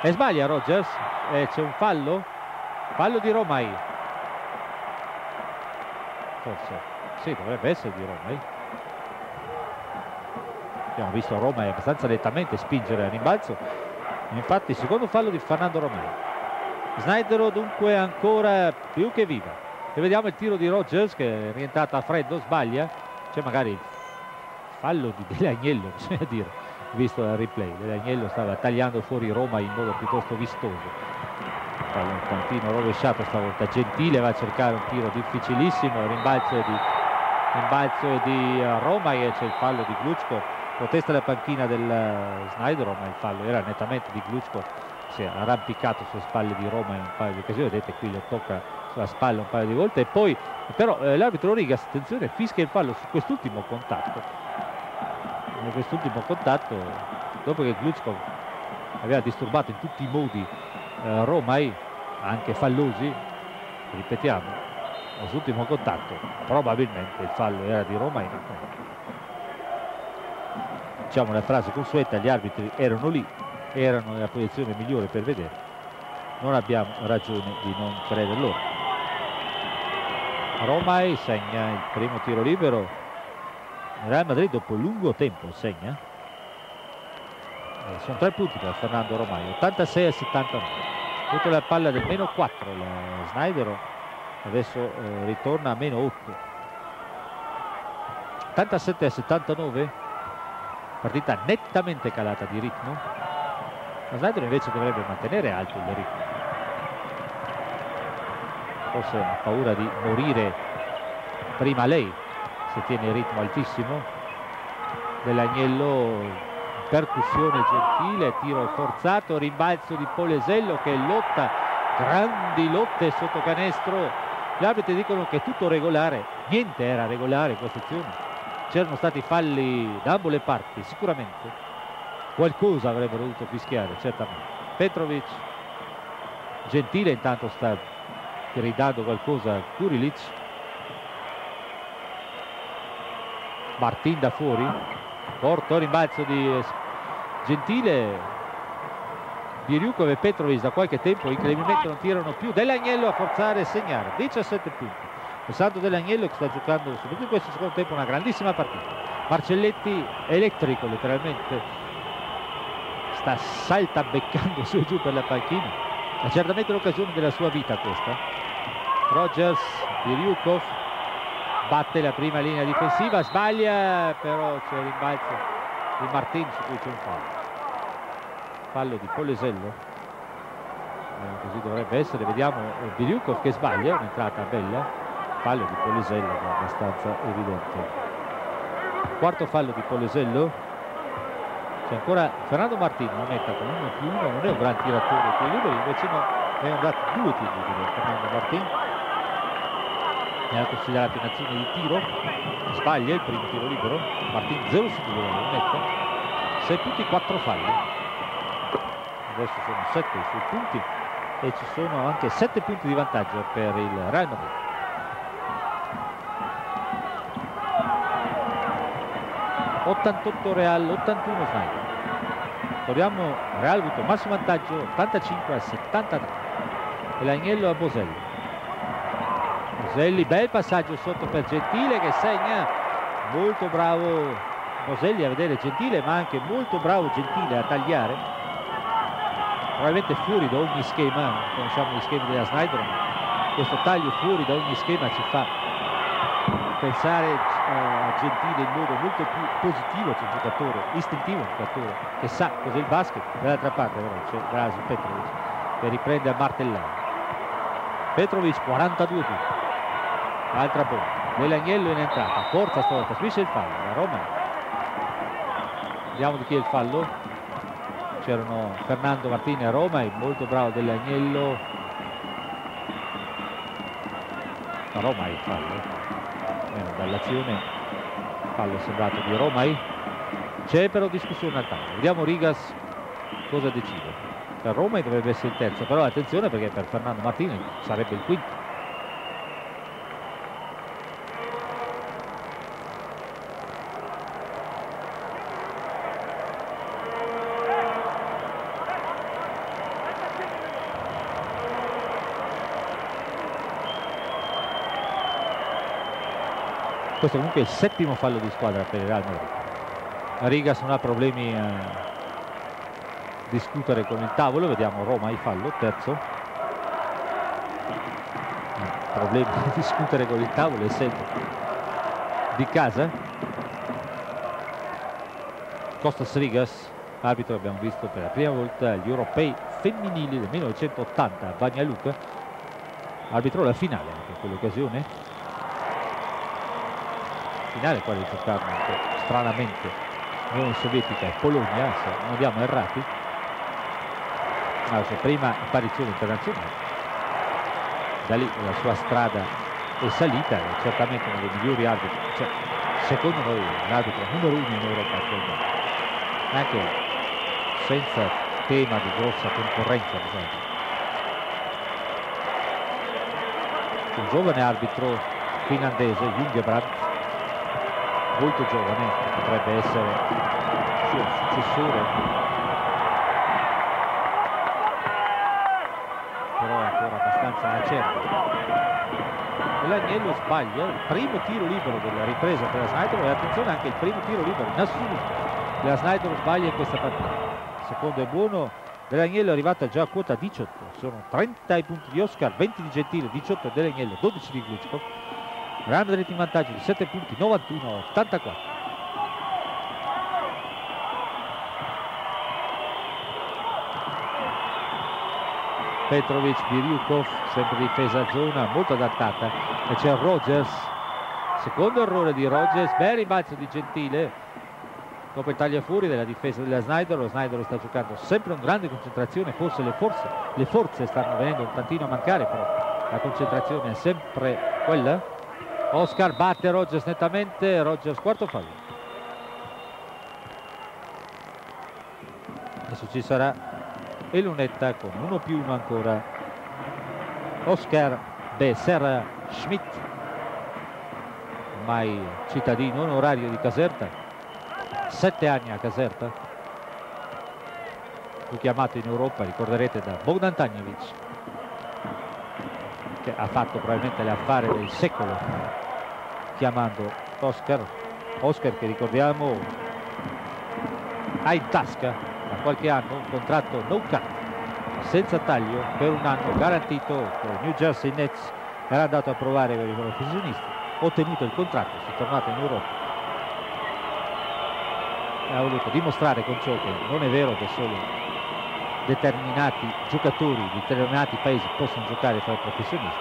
E sbaglia Rogers, e c'è un fallo. Fallo di Romai. Forse, sì, dovrebbe essere di Romai. Abbiamo visto Roma abbastanza nettamente spingere a rimbalzo. Infatti, secondo fallo di Fernando Romai. Snydero dunque ancora più che viva e vediamo il tiro di Rogers che è rientrato a freddo sbaglia c'è magari fallo di Delagnello bisogna dire visto dal replay Delagnello stava tagliando fuori Roma in modo piuttosto vistoso. Fallo un tantino rovesciato stavolta. Gentile va a cercare un tiro difficilissimo rimbalzo di, rimbalzo di eh, Roma e c'è il fallo di Glucko. Protesta la panchina del uh, Snyder ma il fallo era nettamente di Glucko. Si è arrampicato sulle spalle di Roma in un paio di occasioni. Vedete qui lo tocca sulla spalla un paio di volte. E poi però eh, l'arbitro Rigas attenzione fischia il fallo su quest'ultimo contatto in quest'ultimo contatto dopo che Gluzkov aveva disturbato in tutti i modi eh, Romai anche fallosi ripetiamo quest'ultimo contatto probabilmente il fallo era di Romai. Diciamo la frase consueta gli arbitri erano lì erano nella posizione migliore per vedere non abbiamo ragione di non credere loro Romai segna il primo tiro libero Real Madrid dopo lungo tempo segna. Eh, sono tre punti per Fernando Romai 86 a 79 tutta la palla del meno 4 la Snydero adesso eh, ritorna a meno 8 87 a 79 partita nettamente calata di ritmo. La Snydero invece dovrebbe mantenere alto il ritmo. Forse ha paura di morire prima lei se tiene il ritmo altissimo dell'Agnello percussione gentile tiro forzato rimbalzo di Polesello che lotta grandi lotte sotto canestro. Gli arbitri dicono che tutto regolare niente era regolare in questa azione c'erano stati falli da ambo le parti sicuramente. Qualcosa avrebbero dovuto fischiare certamente. Petrovic Gentile intanto sta ridando qualcosa Kurilic Martin da fuori. Corto rimbalzo di Gentile. Biriukov e Petrovic da qualche tempo incredibilmente non tirano più. Dell'Agnello a forzare e segnare. 17 punti. Pensando Dell'Agnello che sta giocando soprattutto in questo secondo tempo una grandissima partita. Marcelletti elettrico letteralmente. Sta saltabeccando su e giù per la panchina. È certamente l'occasione della sua vita questa. Rogers Biriukov batte la prima linea difensiva sbaglia però c'è il rimbalzo di Martin su cui c'è un fallo. Fallo di Polesello eh, così dovrebbe essere vediamo Biriukov che sbaglia un'entrata bella. Fallo di Polesello che è abbastanza evidente. Quarto fallo di Polesello c'è ancora Fernando Martino non metta con uno più uno non è un gran tiratore di liberi invece no è andato due tiri liberi Fernando Martin era considerato in azione di tiro sbaglia il primo tiro libero Martin 0 su 2 non metta 6 punti 4 falli. Adesso sono 7 sui punti e ci sono anche 7 punti di vantaggio per il Real Madrid. 88 Real 81 Snyder ricordiamo Real ha avuto massimo vantaggio 85 a 73 e l'agnello a Boselli Boselli bel passaggio sotto per Gentile che segna. Molto bravo Boselli a vedere Gentile ma anche molto bravo Gentile a tagliare. Probabilmente fuori da ogni schema conosciamo gli schemi della Snyder questo taglio fuori da ogni schema ci fa pensare a Gentile in modo molto più positivo c'è un giocatore istintivo un giocatore che sa cos'è il basket dall'altra parte però c'è Brasi Petrovic che riprende a martellare. Petrovic 42 punti altra bomba Dell'Agnello in entrata. Forza stavolta subisce il fallo. La Roma. Vediamo di chi è il fallo. C'erano Fernando Martini a Roma e molto bravo Dell'Agnello. La Roma il fallo. Dall'azione. Fallo sembrato di Romai c'è però discussione al tavolo. Vediamo Rigas cosa decide. Per Romai dovrebbe essere il terzo però attenzione perché per Fernando Martini sarebbe il quinto questo comunque è il settimo fallo di squadra per il Real Madrid. Rigas non ha problemi a discutere con il tavolo vediamo Roma il fallo, terzo. Problemi a discutere con il tavolo essendo di casa. Costas Rigas arbitro abbiamo visto per la prima volta gli europei femminili del 1980 a Bagnaluca arbitro la finale anche in quell'occasione finale quale giocarono stranamente Unione Sovietica e Polonia se non abbiamo errati. La sua prima apparizione internazionale da lì la sua strada è salita è certamente uno dei migliori arbitri cioè, secondo noi l'arbitro numero uno in Europa anche senza tema di grossa concorrenza un giovane arbitro finlandese Jungebrand molto giovane, potrebbe essere suo successore, però è ancora abbastanza acerbo. L'Agnello sbaglia il primo tiro libero della ripresa per la Snyder e attenzione anche il primo tiro libero in assoluto la Snyder sbaglia in questa partita. Secondo è buono, Dell'Agnello è arrivata già a quota 18, sono 30 i punti di Oscar, 20 di Gentile, 18 Dell'Agnello, 12 di Gluchkov Real Madrid in vantaggio di 7 punti 91-84 Petrovic, Biriukov, sempre difesa a zona, molto adattata. E c'è Rogers, secondo errore di Rogers, bel rimbalzo di Gentile. Dopo il tagliafuori della difesa della Snyder, lo Snyder sta giocando sempre con grande concentrazione, forse le forze, le forze stanno venendo un tantino a mancare, però la concentrazione è sempre quella. Oscar batte Rogers nettamente, Rogers quarto fallo. Adesso ci sarà e Lunetta con uno più uno ancora Oscar Besser Schmidt ormai cittadino onorario di Caserta sette anni a Caserta fu chiamato in Europa ricorderete da Bogdan Tanjevic che ha fatto probabilmente l'affare del secolo chiamando Oscar. Oscar che ricordiamo ha in tasca qualche anno un contratto no cut senza taglio per un anno garantito che New Jersey Nets era andato a provare per i professionisti ottenuto il contratto, si è tornato in Europa. Ha voluto dimostrare con ciò che non è vero che solo determinati giocatori di determinati paesi possono giocare fra i professionisti.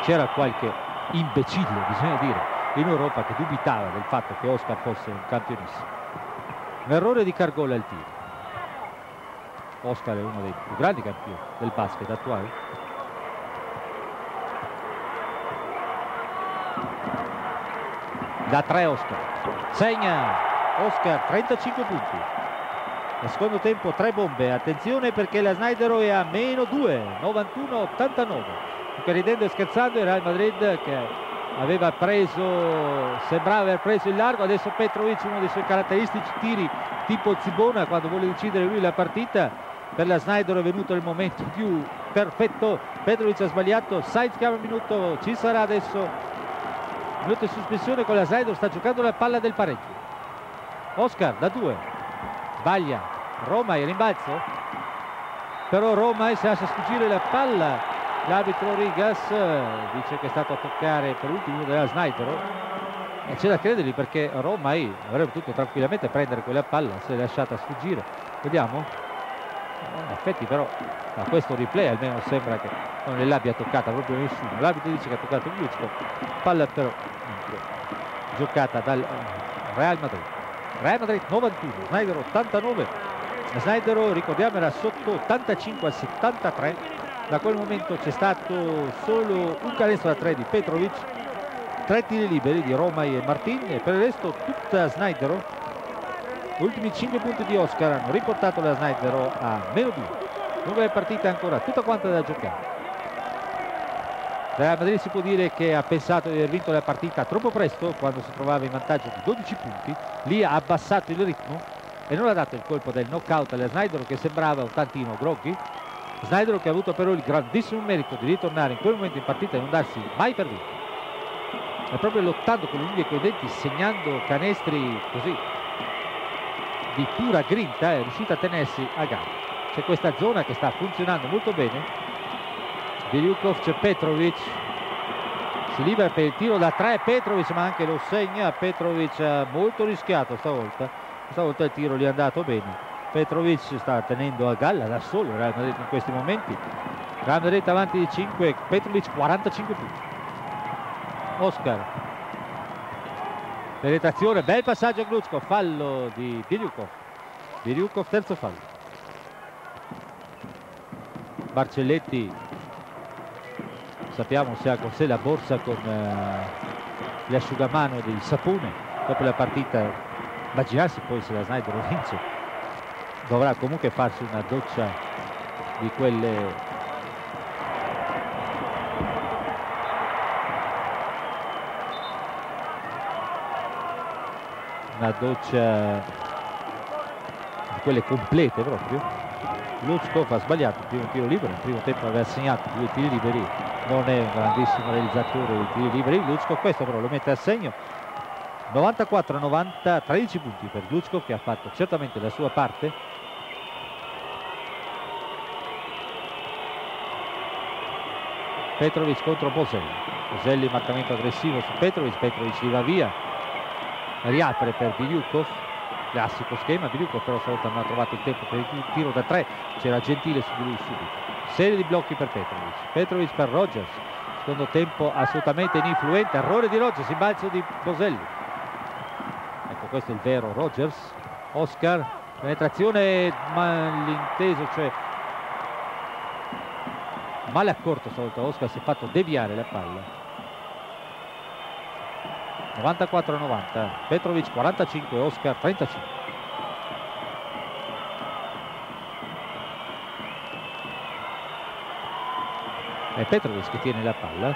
C'era qualche imbecille bisogna dire in Europa che dubitava del fatto che Oscar fosse un campionissimo un errore di Cargola al tiro Oscar è uno dei più grandi campioni del basket attuale. Da tre Oscar. Segna Oscar 35 punti. Nel secondo tempo tre bombe. Attenzione perché la Snydero è a meno 2, 91-89. Ridendo e scherzando il Real Madrid che aveva preso, sembrava aver preso il largo, adesso Petrovic uno dei suoi caratteristici tiri tipo Zibona quando vuole decidere lui la partita. Per la Snyder è venuto il momento più perfetto. Petrovic ha sbagliato Sainz chiama un minuto ci sarà adesso. Minuto di sospensione con la Snyder sta giocando la palla del pareggio. Oscar da due. Sbaglia. Roma il rimbalzo. Però Roma si lascia sfuggire la palla l'arbitro Rigas dice che è stato a toccare per ultimo della Snyder e c'è da credergli perché Roma avrebbe potuto tranquillamente prendere quella palla si è lasciata sfuggire. Vediamo. In effetti però da questo replay almeno sembra che non gliel'abbia toccata proprio nessuno. L'arbitro dice che ha toccato Glucco palla però giocata dal eh, Real Madrid. Real Madrid 91 Snyder 89 Snyder ricordiamo era sotto 85 a 73 da quel momento c'è stato solo un canestro da 3 di Petrovic tre tiri liberi di Roma e Martin e per il resto tutta Snyder ultimi 5 punti di Oscar hanno riportato la Snydero a meno 2 nuove partite ancora tutta quanta da giocare. Real Madrid si può dire che ha pensato di aver vinto la partita troppo presto quando si trovava in vantaggio di 12 punti. Lì ha abbassato il ritmo e non ha dato il colpo del knockout alla Snydero che sembrava un tantino groggy Snydero che ha avuto però il grandissimo merito di ritornare in quel momento in partita e non darsi mai per vinto. È proprio lottando con le unghie e con i denti segnando canestri così di pura grinta è riuscita a tenersi a gara c'è questa zona che sta funzionando molto bene. Bilyukov c'è Petrovic. Si libera per il tiro da tre Petrovic ma anche lo segna. Petrovic ha molto rischiato stavolta. Stavolta il tiro gli è andato bene Petrovic sta tenendo a galla da solo Real Madrid in questi momenti. Real Madrid avanti di 5 Petrovic 45 punti. Oscar. Penetrazione, bel passaggio a Gluzkov, fallo di Bilyukov Bilyukov terzo fallo. Barcelletti. Sappiamo se ha con sé la borsa con eh, l'asciugamano di sapone. Dopo la partita immaginarsi poi se la Snyder lo vince dovrà comunque farsi una doccia di quelle una doccia di quelle complete proprio. Luzkov ha sbagliato il primo tiro libero nel primo tempo aveva segnato due tiri liberi non è un grandissimo realizzatore di tiri liberi Luzkov questo però lo mette a segno. 94 90 13 punti per Luzkov che ha fatto certamente la sua parte Petrovic contro Boselli. Boselli marcamento aggressivo su Petrovic Petrovic gli va via. Riapre per Bilyukov. Classico schema Biliukov però stavolta non ha trovato il tempo per il tiro da tre. C'era Gentile su di lui subito. Serie di blocchi per Petrovic. Petrovic per Rogers secondo tempo assolutamente ininfluente. Errore di Rogers imbalzo di Boselli. Ecco questo è il vero Rogers Oscar penetrazione malinteso cioè male accorto stavolta Oscar si è fatto deviare la palla. 94-90 Petrovic 45 Oscar 35 è Petrovic che tiene la palla.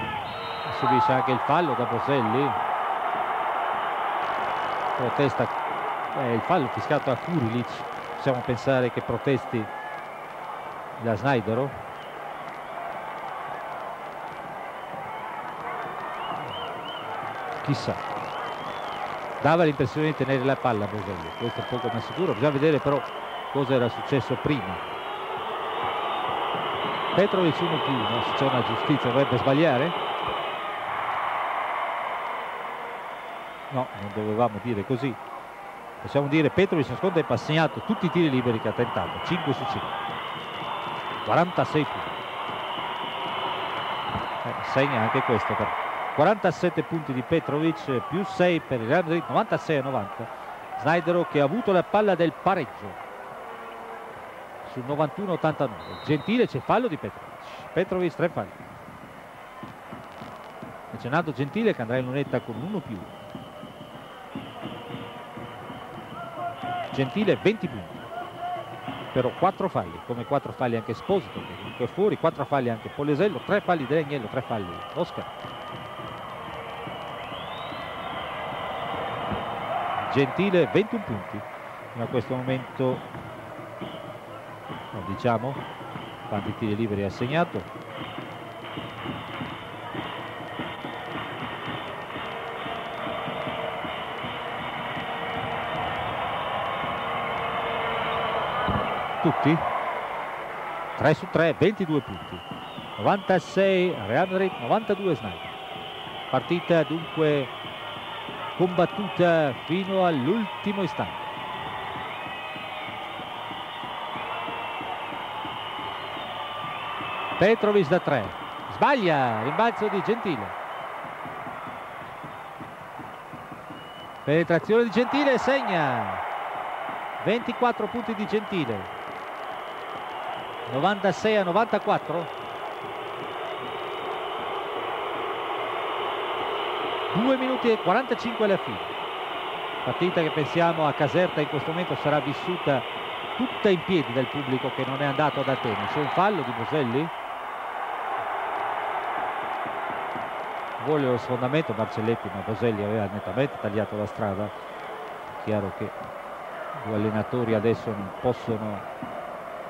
Subisce anche il fallo da Boselli. Protesta eh, il fallo fiscato a Kurilic. Possiamo pensare che protesti la Snaidero chissà. Dava l'impressione di tenere la palla Boselli questo è poco ma sicuro. Bisogna vedere però cosa era successo prima. Petrovic 1 più 1 se c'è una giustizia dovrebbe sbagliare? No non dovevamo dire così. Possiamo dire Petrovic in seconda tempo ha segnato tutti i tiri liberi che ha tentato 5 su 5 46 punti. Eh, segna anche questo però 47 punti di Petrovic più 6 per il Real Madrid 96 a 90 Snaidero che ha avuto la palla del pareggio. Sul 91-89 Gentile c'è fallo di Petrovic. Petrovic tre falli. Mecenato Gentile che andrà in lunetta con 1 più Gentile 20 punti. Però 4 falli come 4 falli anche Esposito che è fuori 4 falli anche Polesello 3 falli Delegnello 3 falli Oscar Gentile 21 punti fino a questo momento. No, diciamo. Quanti tiri liberi ha segnato. Tutti? 3 su 3 22 punti. 96 Real Madrid 92 Sniper partita dunque combattuta fino all'ultimo istante. Petrovic da 3 sbaglia rimbalzo di Gentile. Penetrazione di Gentile segna. 24 punti di Gentile. 96 a 94 2 minuti e 45 alla fine. Partita che pensiamo a Caserta in questo momento sarà vissuta tutta in piedi dal pubblico che non è andato ad Atene. C'è un fallo di Boselli. Vuole lo sfondamento Marcelletti ma Boselli aveva nettamente tagliato la strada. Chiaro che due allenatori adesso non possono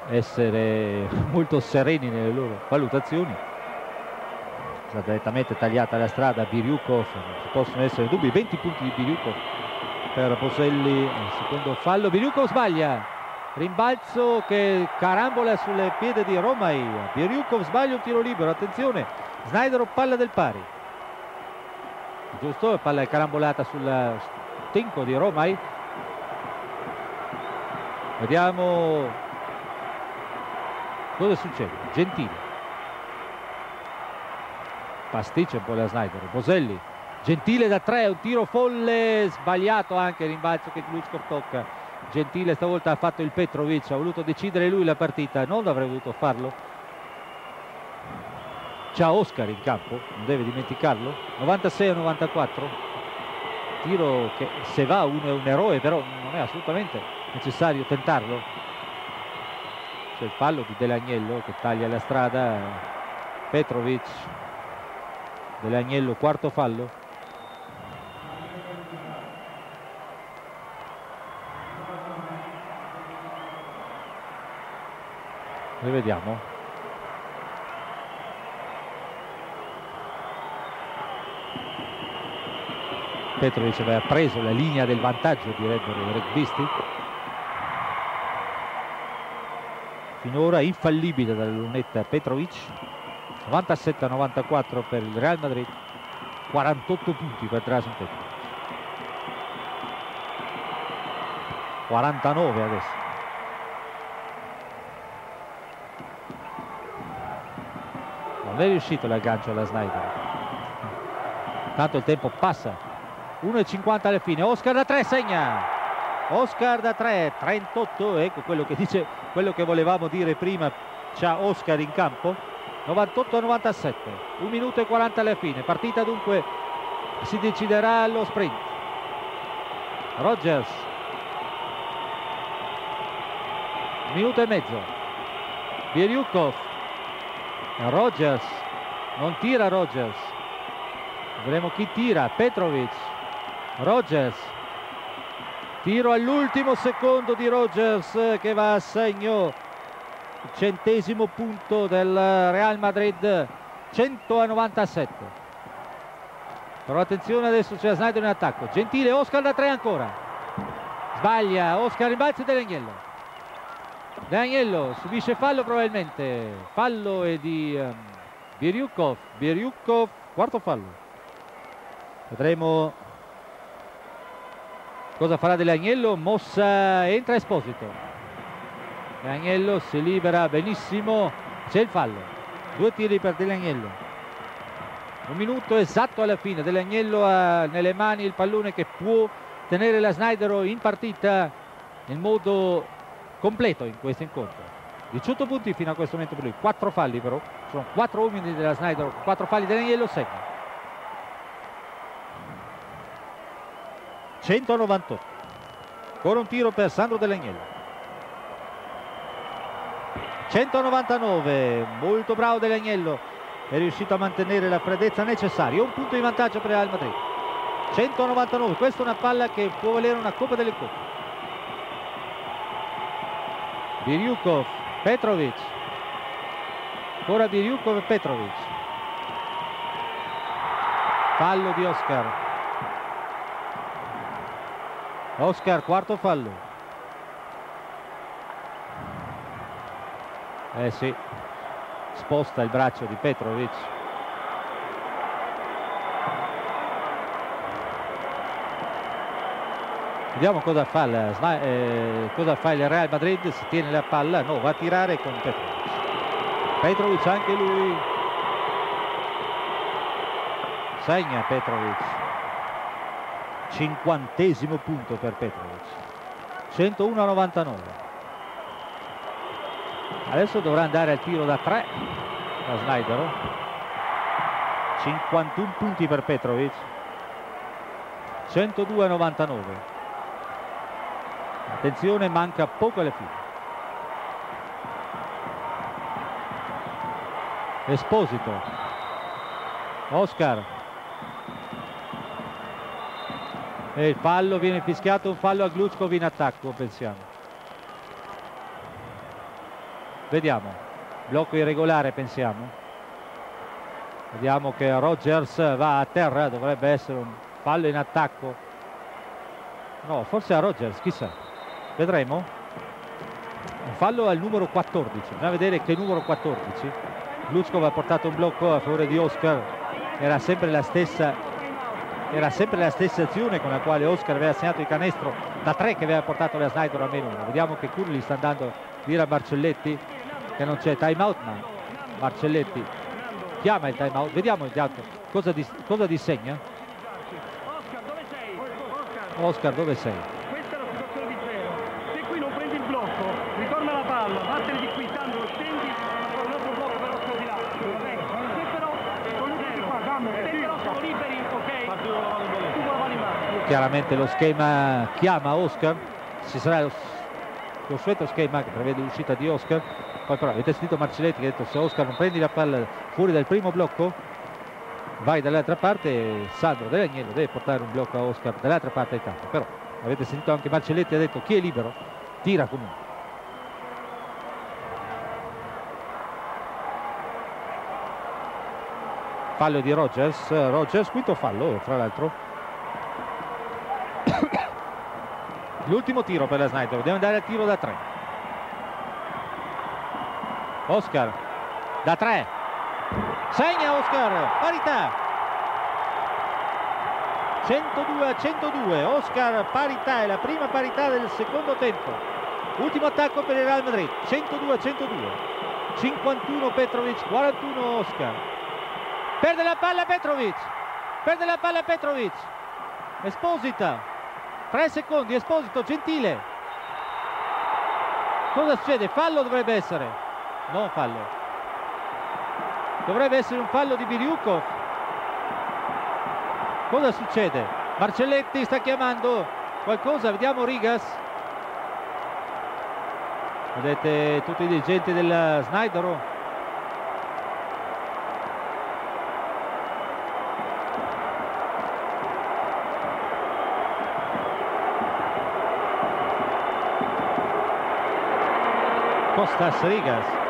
essere molto sereni nelle loro valutazioni. è stata nettamente tagliata la strada Biriukov non ci possono essere dubbi 20 punti di Biriukov per Boselli secondo fallo Biriukov sbaglia rimbalzo che carambola sulle piede di Romai Biriukov sbaglia un tiro libero attenzione Snaidero palla del pari giusto? Palla carambolata sul stinco di Romai. Vediamo cosa succede. Gentile. Pasticcia un po' la Snyder. Boselli. Gentile da tre, un tiro folle, sbagliato anche rimbalzo che Kluchkov tocca. Gentile stavolta ha fatto il Petrovic, ha voluto decidere lui la partita, non avrebbe voluto farlo c'ha Oscar in campo, non deve dimenticarlo, 96 a 94, tiro che se va uno è un eroe, però non è assolutamente necessario tentarlo. C'è il fallo di Delagnello che taglia la strada, Petrovic, Delagnello quarto fallo. Rivediamo. Petrovic aveva preso la linea del vantaggio direbbero i rugbisti finora infallibile dalla lunetta Petrovic 97 a 94 per il Real Madrid 48 punti per Drasen Petrovic 49 adesso. Non è riuscito l'aggancio alla Snyder. Tanto il tempo passa. 1,50 alla fine. Oscar da 3 segna. Oscar da 3, 38, ecco quello che dice, quello che volevamo dire prima. C'ha Oscar in campo. 98 97. 1 minuto e 40 alla fine. Partita dunque si deciderà allo sprint. Rogers. Minuto e mezzo. Biriukov. Rogers. Non tira Rogers. Vedremo chi tira. Petrovic. Rogers. Tiro all'ultimo secondo di Rogers che va a segno. Centesimo punto del Real Madrid. 100 a 97. Però attenzione adesso c'è Snyder in attacco. Gentile, Oscar da tre ancora. Sbaglia, Oscar rimbalzo dell'Agnello. Daniello subisce fallo probabilmente. Fallo è di um, Biriukov. Biriukov, quarto fallo. Vedremo cosa farà dell'Agnello. Mossa, entra Esposito. Dell'Agnello si libera benissimo. C'è il fallo. Due tiri per Dell'Agnello un minuto esatto alla fine. dell'Agnello ha nelle mani il pallone che può tenere la Snydero in partita nel modo completo in questo incontro. 18 punti fino a questo momento per lui. 4 falli però. Sono 4 uomini della Snydero 4 falli. dell'Agnello segna. 198 ancora un tiro per Sandro dell'Agnello 199 molto bravo dell'Agnello è riuscito a mantenere la freddezza necessaria un punto di vantaggio per Real Madrid. 199 questa è una palla che può valere una Coppa delle Coppe. Biriukov Petrovic. Ancora Biriukov e Petrovic. Fallo di Oscar. Oscar quarto fallo eh sì. Sposta il braccio di Petrovic. Vediamo cosa fa, il, eh, cosa fa il Real Madrid. Si tiene la palla. No va a tirare con Petrovic. Petrovic anche lui. Segna Petrovic. Cinquantesimo punto per Petrovic. 101 a 99 adesso dovrà andare al tiro da 3 da Snyder. 51 punti per Petrovic. 102 a 99 attenzione manca poco alle fine Esposito. Oscar. E il fallo viene fischiato un fallo a Gluzkov in attacco pensiamo Vediamo. Blocco irregolare pensiamo. Vediamo che Rogers va a terra, dovrebbe essere un fallo in attacco. No, forse a Rogers, chissà. Vedremo. Un fallo al numero 14. Bisogna vedere che numero 14. Luskov ha portato un blocco a favore di Oscar. Era sempre la stessa era sempre la stessa azione con la quale Oscar aveva segnato il canestro da tre che aveva portato la Snyder a meno. Vediamo che Curli sta andando a dire a Marcelletti che non c'è time out ma Marcelletti chiama il time out vediamo intanto cosa, dis cosa disegna Oscar dove sei? questa è la situazione di zero. Se qui non prendi il blocco ritorna la palla vattene di qui Sandro scendi con un altro blocco per Oscar di là. Se però se però sono liberi ok tu la mano in mano. Chiaramente lo schema chiama Oscar. Ci sarà lo, lo sueto schema che prevede l'uscita di Oscar poi però avete sentito Marcelletti che ha detto se Oscar non prendi la palla fuori dal primo blocco vai dall'altra parte Sandro Dell'Agnello deve portare un blocco a Oscar dall'altra parte del campo. Però avete sentito anche Marcelletti ha detto chi è libero tira comunque fallo di Rogers Rogers quinto fallo fra l'altro. L'ultimo tiro per la Snyder dobbiamo andare al tiro da tre Oscar da tre segna Oscar parità 102 a 102, Oscar parità, è la prima parità del secondo tempo. Ultimo attacco per il Real Madrid, 102 a 102. 51 Petrovic, 41 Oscar. Perde la palla Petrovic, perde la palla Petrovic. Esposita, 3 secondi, Esposito, Gentile. Cosa succede? Fallo dovrebbe essere. Non fallo. Dovrebbe essere un fallo di Biriukov. Cosa succede? Marcelletti sta chiamando qualcosa, vediamo Rigas. Vedete tutti i dirigenti del Snydero. Costas Rigas.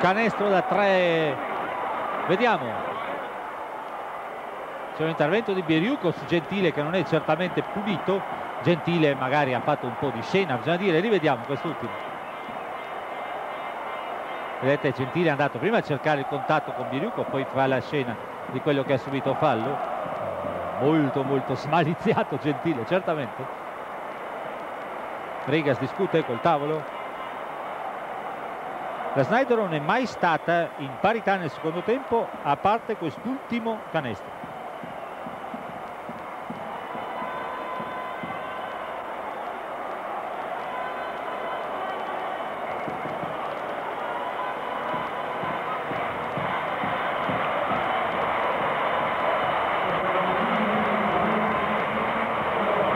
Canestro da tre. Vediamo. C'è un intervento di Biriuco su Gentile che non è certamente pulito. Gentile magari ha fatto un po' di scena, bisogna dire, rivediamo quest'ultimo. Vedete, Gentile è andato prima a cercare il contatto con Biriuco, poi fa la scena di quello che ha subito fallo. Molto, molto smaliziato Gentile, certamente. Rigas discute col tavolo. La Snyder non è mai stata in parità nel secondo tempo, a parte quest'ultimo canestro.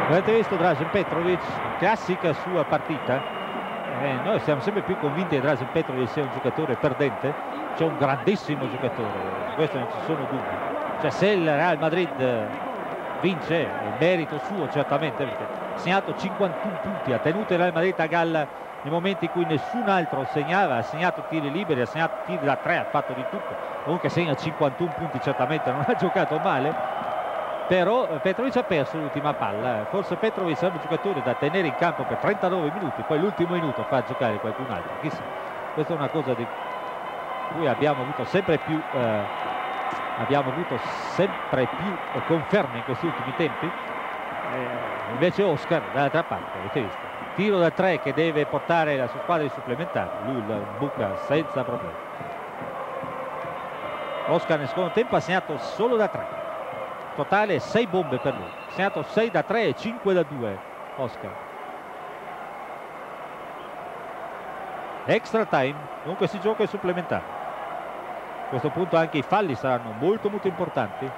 Avete visto Drazen Petrovic, classica sua partita. Eh, noi siamo sempre più convinti che Drazen Petrovic sia un giocatore perdente. C'è un grandissimo giocatore, su questo non ci sono dubbi. Cioè se il Real Madrid vince, è merito suo certamente, perché ha segnato 51 punti, ha tenuto il Real Madrid a galla nei momenti in cui nessun altro segnava, ha segnato tiri liberi, ha segnato tiri da tre, ha fatto di tutto. Comunque segna 51 punti, certamente non ha giocato male però Petrovic ha perso l'ultima palla forse Petrovic è un giocatore da tenere in campo per 39 minuti poi l'ultimo minuto fa giocare qualcun altro chissà. Questa è una cosa di cui abbiamo avuto sempre più eh, abbiamo avuto sempre più conferme in questi ultimi tempi. Eh, invece Oscar dall'altra parte avete visto? Tiro da tre che deve portare la sua squadra in supplementare lui la buca senza problemi. Oscar nel secondo tempo ha segnato solo da tre totale 6 bombe per lui. Segnato 6 da 3 e 5 da 2 Oscar. Extra time. Dunque si gioca in supplementare. A questo punto anche i falli saranno molto molto importanti.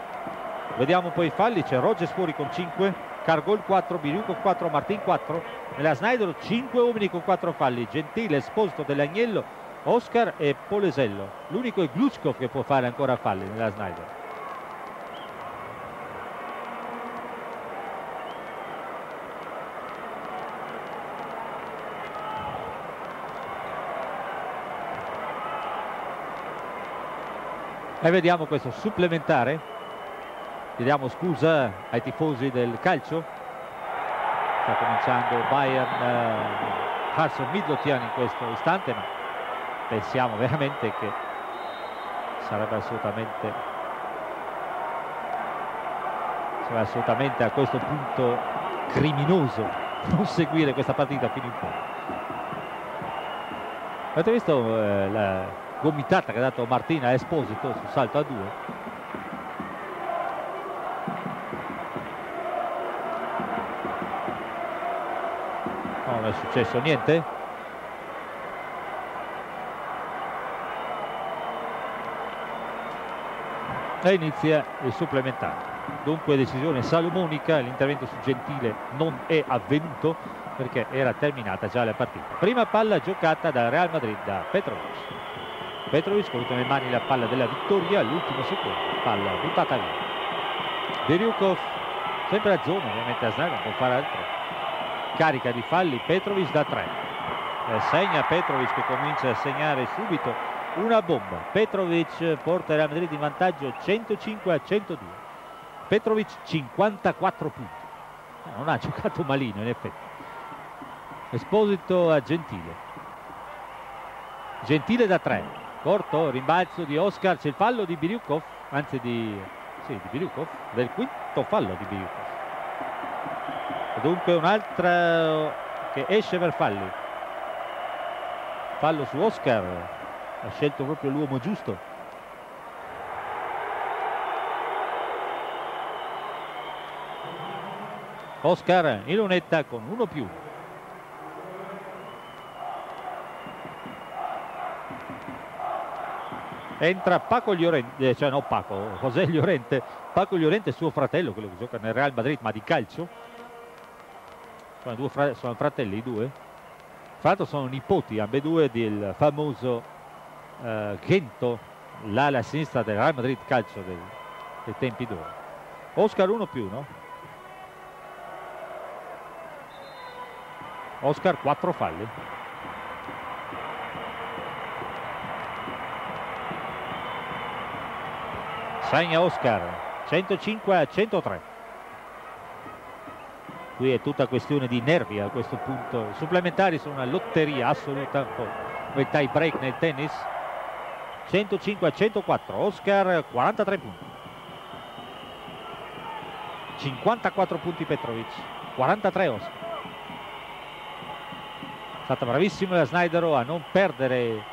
Vediamo poi i falli. C'è Rogers fuori con 5 Cargol 4, Biruco 4, Martin 4 nella Snyder 5 uomini con 4 falli. Gentile, Esposto dell'Agnello Oscar e Polesello. L'unico è Gluchkov che può fare ancora falli nella Snyder e vediamo questo supplementare. Chiediamo scusa ai tifosi del calcio. Sta cominciando Bayern eh, Carson Midlothian in questo istante ma pensiamo veramente che sarebbe assolutamente sarebbe assolutamente a questo punto criminoso non seguire questa partita fino in fondo. Avete visto eh, la gomitata che ha dato Martina Esposito sul salto a due. Non è successo niente. E inizia il supplementare. Dunque decisione salomonica l'intervento su Gentile non è avvenuto perché era terminata già la partita. Prima palla giocata da Real Madrid da Petrovic Petrovic con nelle mani la palla della vittoria all'ultimo secondo palla buttata via. Biriukov sempre a zona ovviamente a Snaga può fare altro. Carica di falli Petrovic da 3 eh, segna Petrovic che comincia a segnare subito una bomba. Petrovic porta Real Madrid in vantaggio 105 a 102 Petrovic 54 punti. Non ha giocato malino in effetti. Esposito a Gentile. Gentile da 3 corto rimbalzo di Oscar c'è il fallo di Biriukov anzi di sì, di Bilyukov, del quinto fallo di Bilyukov. Dunque un'altra che esce per falli. Fallo su Oscar, ha scelto proprio l'uomo giusto. Oscar in lunetta con uno più. Entra Paco Llorente, cioè no Paco, José Llorente, Paco Llorente è suo fratello, quello che gioca nel Real Madrid ma di calcio. Sono, due fra- sono fratelli i due. Fra l'altro sono nipoti ambedue del famoso eh, Gento, l'ala sinistra del Real Madrid calcio dei, dei tempi d'oro. Oscar 1 più, no? Oscar 4 falli. Segna Oscar 105 a 103. Qui è tutta questione di nervi a questo punto. I supplementari sono una lotteria assoluta, come il tie break nel tennis. 105 a 104, Oscar 43 punti. 54 punti Petrovic, 43 Oscar. È stata bravissima la Snydero a non perdere,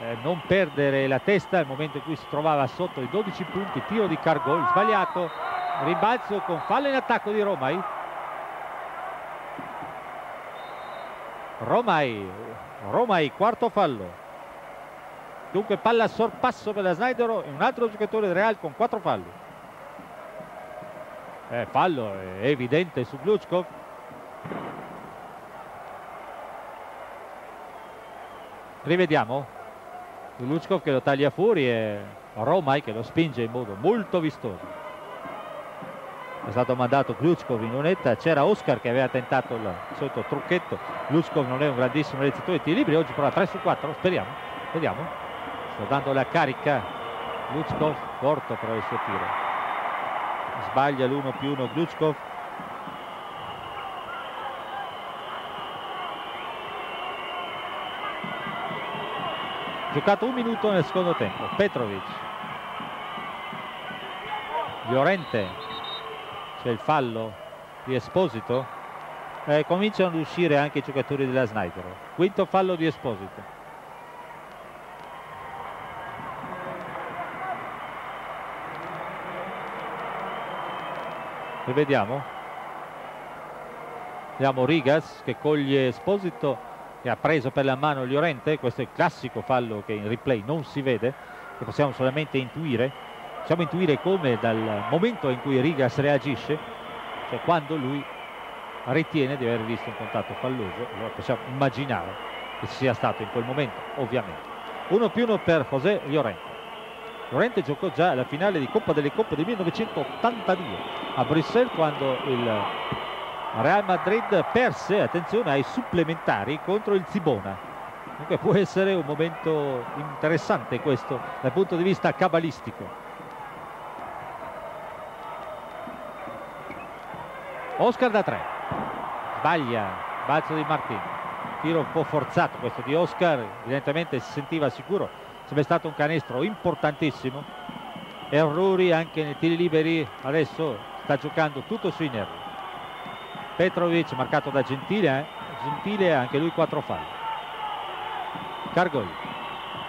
eh, non perdere la testa nel momento in cui si trovava sotto i 12 punti, tiro di Cargol sbagliato, rimbalzo con fallo in attacco di Romai. Romai, Romai, quarto fallo. Dunque palla a sorpasso per la Snydero e un altro giocatore del Real con quattro falli. Eh, fallo è evidente su Gluchkov. Rivediamo. Gluchkov che lo taglia fuori e Romai che lo spinge in modo molto vistoso. È stato mandato Gluchkov in lunetta, c'era Oscar che aveva tentato il solito trucchetto. Gluchkov non è un grandissimo realizzatore di tiri oggi prova 3 su 4, speriamo, vediamo. Sta dando la carica Gluchkov, corto però il suo tiro sbaglia l'1 più 1 Gluchkov giocato un minuto nel secondo tempo. Petrovic. Llorente. C'è il fallo di Esposito. Eh, cominciano ad uscire anche i giocatori della Sniper. Quinto fallo di Esposito. Rivediamo vediamo Rigas che coglie Esposito che ha preso per la mano Llorente. Questo è il classico fallo che in replay non si vede che possiamo solamente intuire. Possiamo intuire come dal momento in cui Rigas reagisce cioè quando lui ritiene di aver visto un contatto falloso allora possiamo immaginare che sia stato in quel momento ovviamente. Uno più uno per José Llorente. Llorente giocò già la finale di Coppa delle Coppe del 1982 a Bruxelles quando il Real Madrid perse, attenzione, ai supplementari contro il Zibona. Dunque può essere un momento interessante questo dal punto di vista cabalistico. Oscar da 3, sbaglia, balzo di Martin, tiro un po' forzato questo di Oscar, evidentemente si sentiva sicuro sarebbe stato un canestro importantissimo errori anche nei tiri liberi adesso sta giocando tutto sui nervi Petrovic marcato da Gentile eh? Gentile anche lui 4 falli. Cargol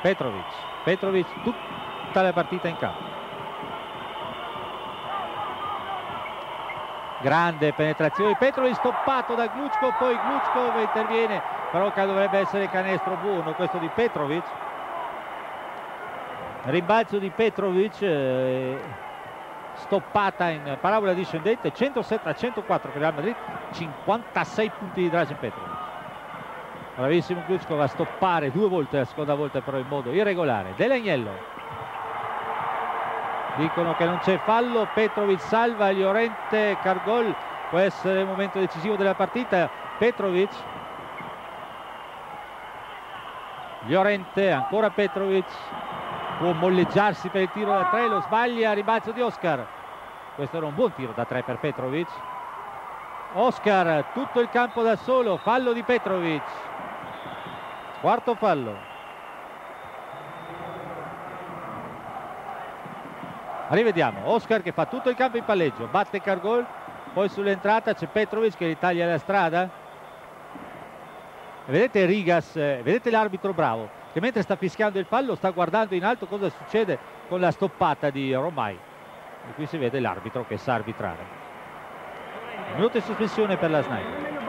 Petrovic. Petrovic tutta la partita in campo. Grande penetrazione. Petrovic stoppato da Gluchkov poi Gluchkov interviene però dovrebbe essere canestro buono questo di Petrovic. Rimbalzo di Petrovic eh, stoppata in parabola discendente 107 a 104 per Real Madrid 56 punti di Drazen Petrovic bravissimo Kluchkov a stoppare due volte la seconda volta però in modo irregolare. Delagnello dicono che non c'è fallo Petrovic salva Llorente Cargol. Può essere il momento decisivo della partita. Petrovic. Llorente ancora Petrovic. Può molleggiarsi per il tiro da tre, lo sbaglia, ribalzo di Oscar. Questo era un buon tiro da tre per Petrovic. Oscar, tutto il campo da solo, fallo di Petrovic. Quarto fallo. Rivediamo, Oscar che fa tutto il campo in palleggio, batte Cargol, poi sull'entrata c'è Petrovic che gli taglia la strada. Vedete Rigas, eh, vedete l'arbitro bravo, che mentre sta fischiando il fallo sta guardando in alto cosa succede con la stoppata di Romai. E qui si vede l'arbitro che sa arbitrare. Minuto di sospensione per la Sniper.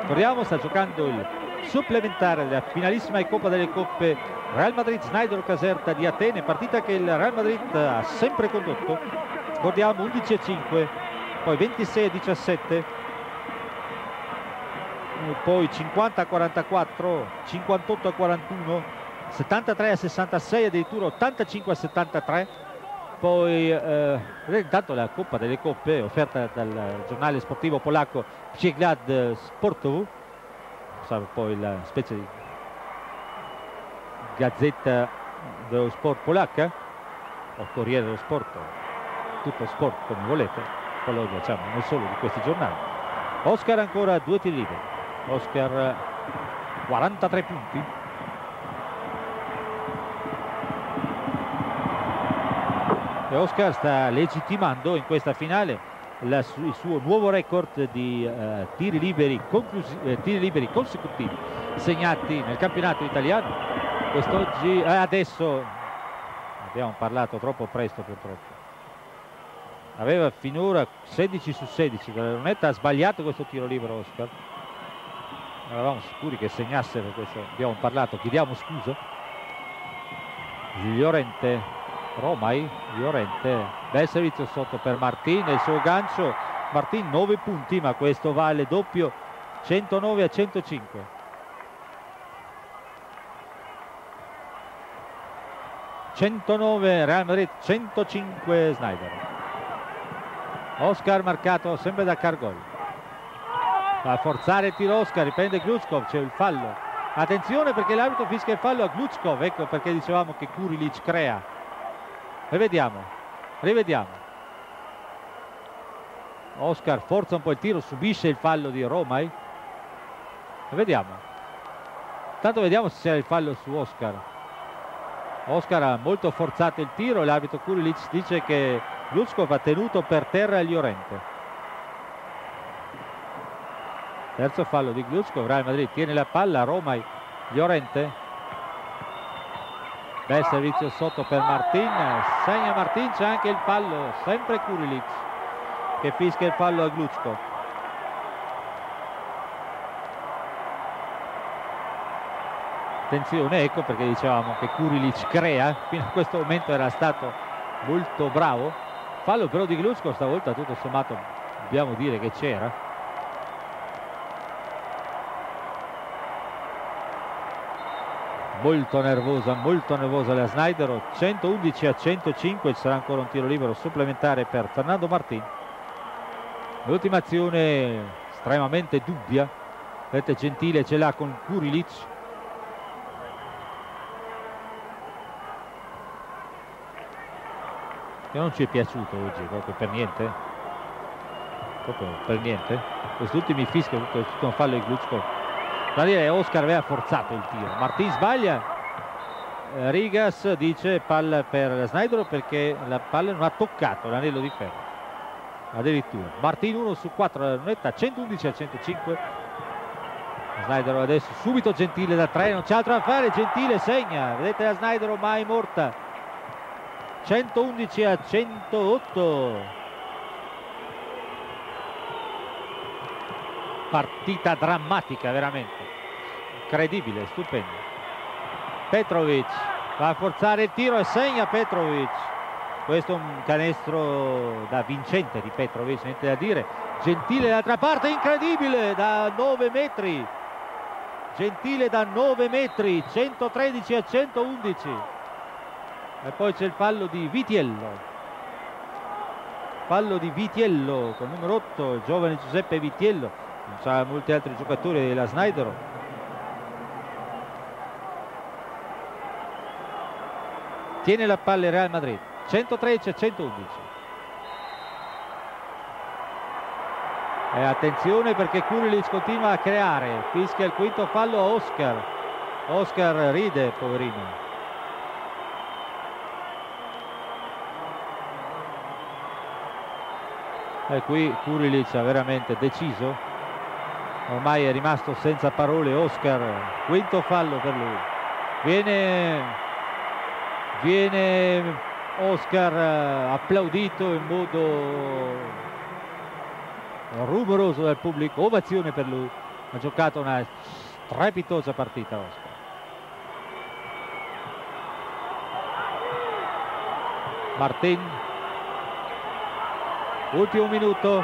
Ricordiamo, sta giocando il supplementare della finalissima Coppa delle Coppe Real Madrid Snyder Caserta di Atene, partita che il Real Madrid ha sempre condotto. Ricordiamo 11 a 5, poi 26 a 17, poi 50 a 44, 58 a 41, 73 a 66, addirittura 85 a 73. Poi eh, intanto la Coppa delle Coppe offerta dal giornale sportivo polacco Przeglad Sportow, poi la specie di gazzetta dello sport polacca o Corriere dello Sport, tutto sport come volete, Polonia diciamo non solo di questi giornali. Oscar ancora due tiri liberi, Oscar 43 punti. E Oscar sta legittimando in questa finale la, il suo nuovo record di uh, tiri, liberi eh, tiri liberi consecutivi segnati nel campionato italiano. Quest'oggi eh, adesso abbiamo parlato troppo presto purtroppo. Aveva finora 16 su 16 con la lunetta ha sbagliato questo tiro libero Oscar. Eravamo sicuri che segnasse per questo abbiamo parlato chiediamo scusa. Llorente Romai, Llorente, bel servizio sotto per Martin, il suo gancio, Martin 9 punti ma questo vale doppio 109 a 105. ...109 Real Madrid, 105 Snyder. Oscar marcato sempre da Cargol. Va a forzare il tiro Oscar, riprende Gluzkov, c'è il fallo. Attenzione perché l'arbitro fischia il fallo a Gluzkov, ecco perché dicevamo che Kurilic crea Rivediamo, rivediamo. Oscar forza un po' il tiro, subisce il fallo di Romai. Vediamo. Tanto vediamo se c'è il fallo su Oscar. Oscar ha molto forzato il tiro, l'arbitro Kurilic dice che Luskov ha tenuto per terra Llorente. Terzo fallo di Gluskov, Real Madrid tiene la palla, Romai, Llorente Bel servizio sotto per Martin, segna Martin, c'è anche il fallo, sempre Kurilic che fischia il fallo a Glucko. Attenzione, ecco perché dicevamo che Kurilic crea, fino a questo momento era stato molto bravo. Fallo però di Glucko stavolta tutto sommato dobbiamo dire che c'era molto nervosa, molto nervosa la Snyder, 111 a 105, ci sarà ancora un tiro libero supplementare per Fernando Martin. L'ultima azione estremamente dubbia, vedete Gentile ce l'ha con Kurilic. Che non ci è piaciuto oggi, proprio per niente. Proprio per niente. Questi ultimi fischi, tutto, un fallo di Glutzko da dire Oscar aveva forzato il tiro. Martin sbaglia. Eh, Rigas dice palla per Snyder perché la palla non ha toccato l'anello di ferro. Addirittura. Martin 1 su 4 la lunetta 111 a 105 Snyder adesso subito Gentile da 3 non c'è altro da fare Gentile segna. Vedete la Snyder mai morta. 111 a 108 partita drammatica veramente. Incredibile, stupendo. Petrovic va a forzare il tiro e segna Petrovic. Questo è un canestro da vincente di Petrovic niente da dire. Gentile dall'altra parte incredibile da 9 metri. Gentile da 9 metri 113 a 111 e poi c'è il fallo di Vitiello. Fallo di Vitiello con numero 8 il giovane Giuseppe Vitiello c'ha molti altri giocatori della Snyder. Tiene la palla il Real Madrid. 113 a 111 e attenzione perché Kurilic continua a creare. Fischia il quinto fallo a Oscar. Oscar ride poverino. E qui Kurilic ha veramente deciso ormai è rimasto senza parole Oscar, quinto fallo per lui. Viene, viene Oscar eh, applaudito in modo rumoroso dal pubblico, ovazione per lui, ha giocato una strepitosa partita Oscar. Martin ultimo minuto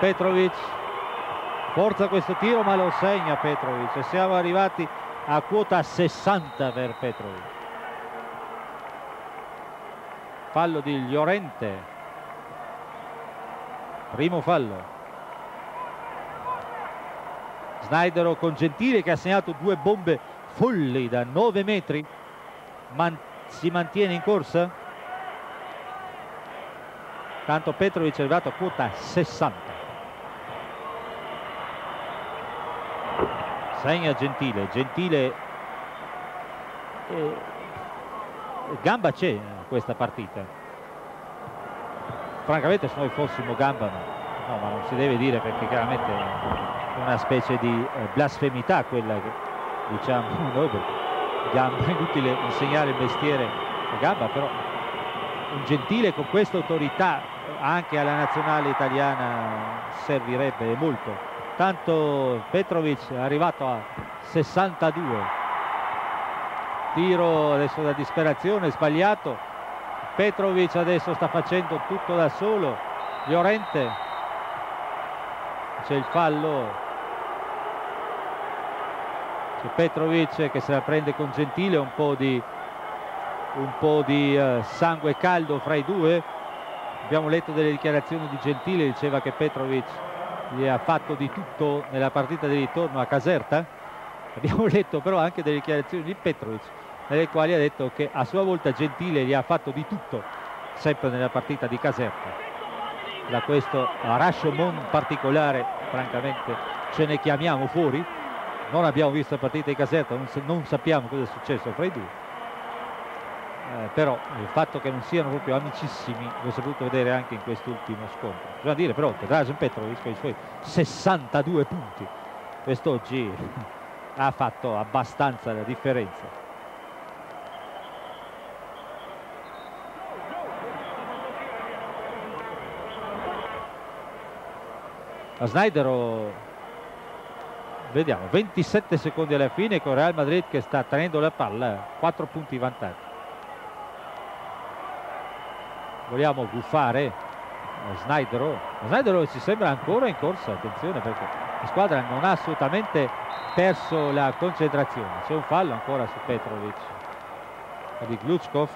Petrovic forza questo tiro ma lo segna Petrovic. E siamo arrivati a quota 60 per Petrovic. Fallo di Llorente. Primo fallo. Snydero con Gentile che ha segnato due bombe folli da 9 metri. Man si mantiene in corsa? Tanto Petrovic è arrivato a quota 60 segna Gentile Gentile eh, gamba c'è in questa partita. Francamente se noi fossimo gamba no, ma non si deve dire perché chiaramente è una specie di eh, blasfemità quella che diciamo noi perché gamba è inutile insegnare il mestiere a gamba però un gentile con questa autorità anche alla nazionale italiana servirebbe molto tanto Petrovic è arrivato a 62 tiro adesso da disperazione sbagliato. Petrovic adesso sta facendo tutto da solo. Llorente. C'è il fallo. C'è Petrovic che se la prende con Gentile un po' di un po' di uh, sangue caldo fra i due. Abbiamo letto delle dichiarazioni di Gentile diceva che Petrovic gli ha fatto di tutto nella partita di ritorno a Caserta. Abbiamo letto però anche delle dichiarazioni di Petrovic nelle quali ha detto che a sua volta Gentile gli ha fatto di tutto sempre nella partita di Caserta. Da questo Rashomon particolare francamente ce ne chiamiamo fuori. Non abbiamo visto la partita di Caserta non, non sappiamo cosa è successo fra i due eh, però il fatto che non siano proprio amicissimi l'ho saputo vedere anche in quest'ultimo scontro. Bisogna dire però che Drazen Petrovic con i suoi 62 punti quest'oggi ha fatto abbastanza la differenza. A Snydero vediamo 27 secondi alla fine con Real Madrid che sta tenendo la palla 4 punti di vantaggio vogliamo guffare? Snydero Snydero ci sembra ancora in corsa attenzione perché la squadra non ha assolutamente perso la concentrazione. C'è un fallo ancora su Petrovic. Di Glutskov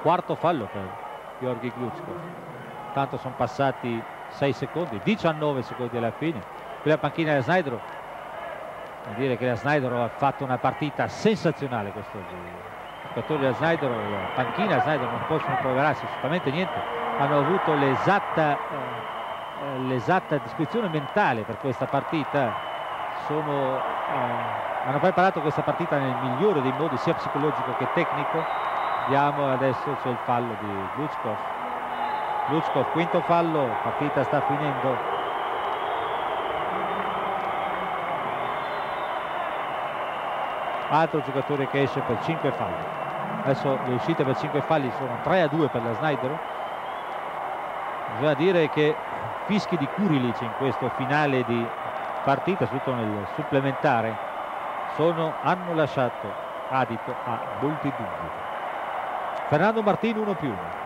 quarto fallo per Georgi Glutskov tanto sono passati 6 secondi 19 secondi alla fine. Qui la panchina della Snydero vuol dire che la Snydero ha fatto una partita sensazionale quest'oggi giocatori della Snyder, la panchina Snyder non possono proverarsi assolutamente niente, hanno avuto l'esatta, eh, l'esatta descrizione mentale per questa partita, Sono, eh, hanno preparato questa partita nel migliore dei modi sia psicologico che tecnico. Vediamo adesso c'è il fallo di Lutskov. Lutskov, quinto fallo, partita sta finendo. Altro giocatore che esce per 5 falli. Adesso le uscite per 5 falli sono 3 a 2 per la Snyder. Bisogna dire che fischi di Kurilic in questo finale di partita soprattutto nel supplementare sono, hanno lasciato adito a molti dubbi. Fernando Martino 1 più 1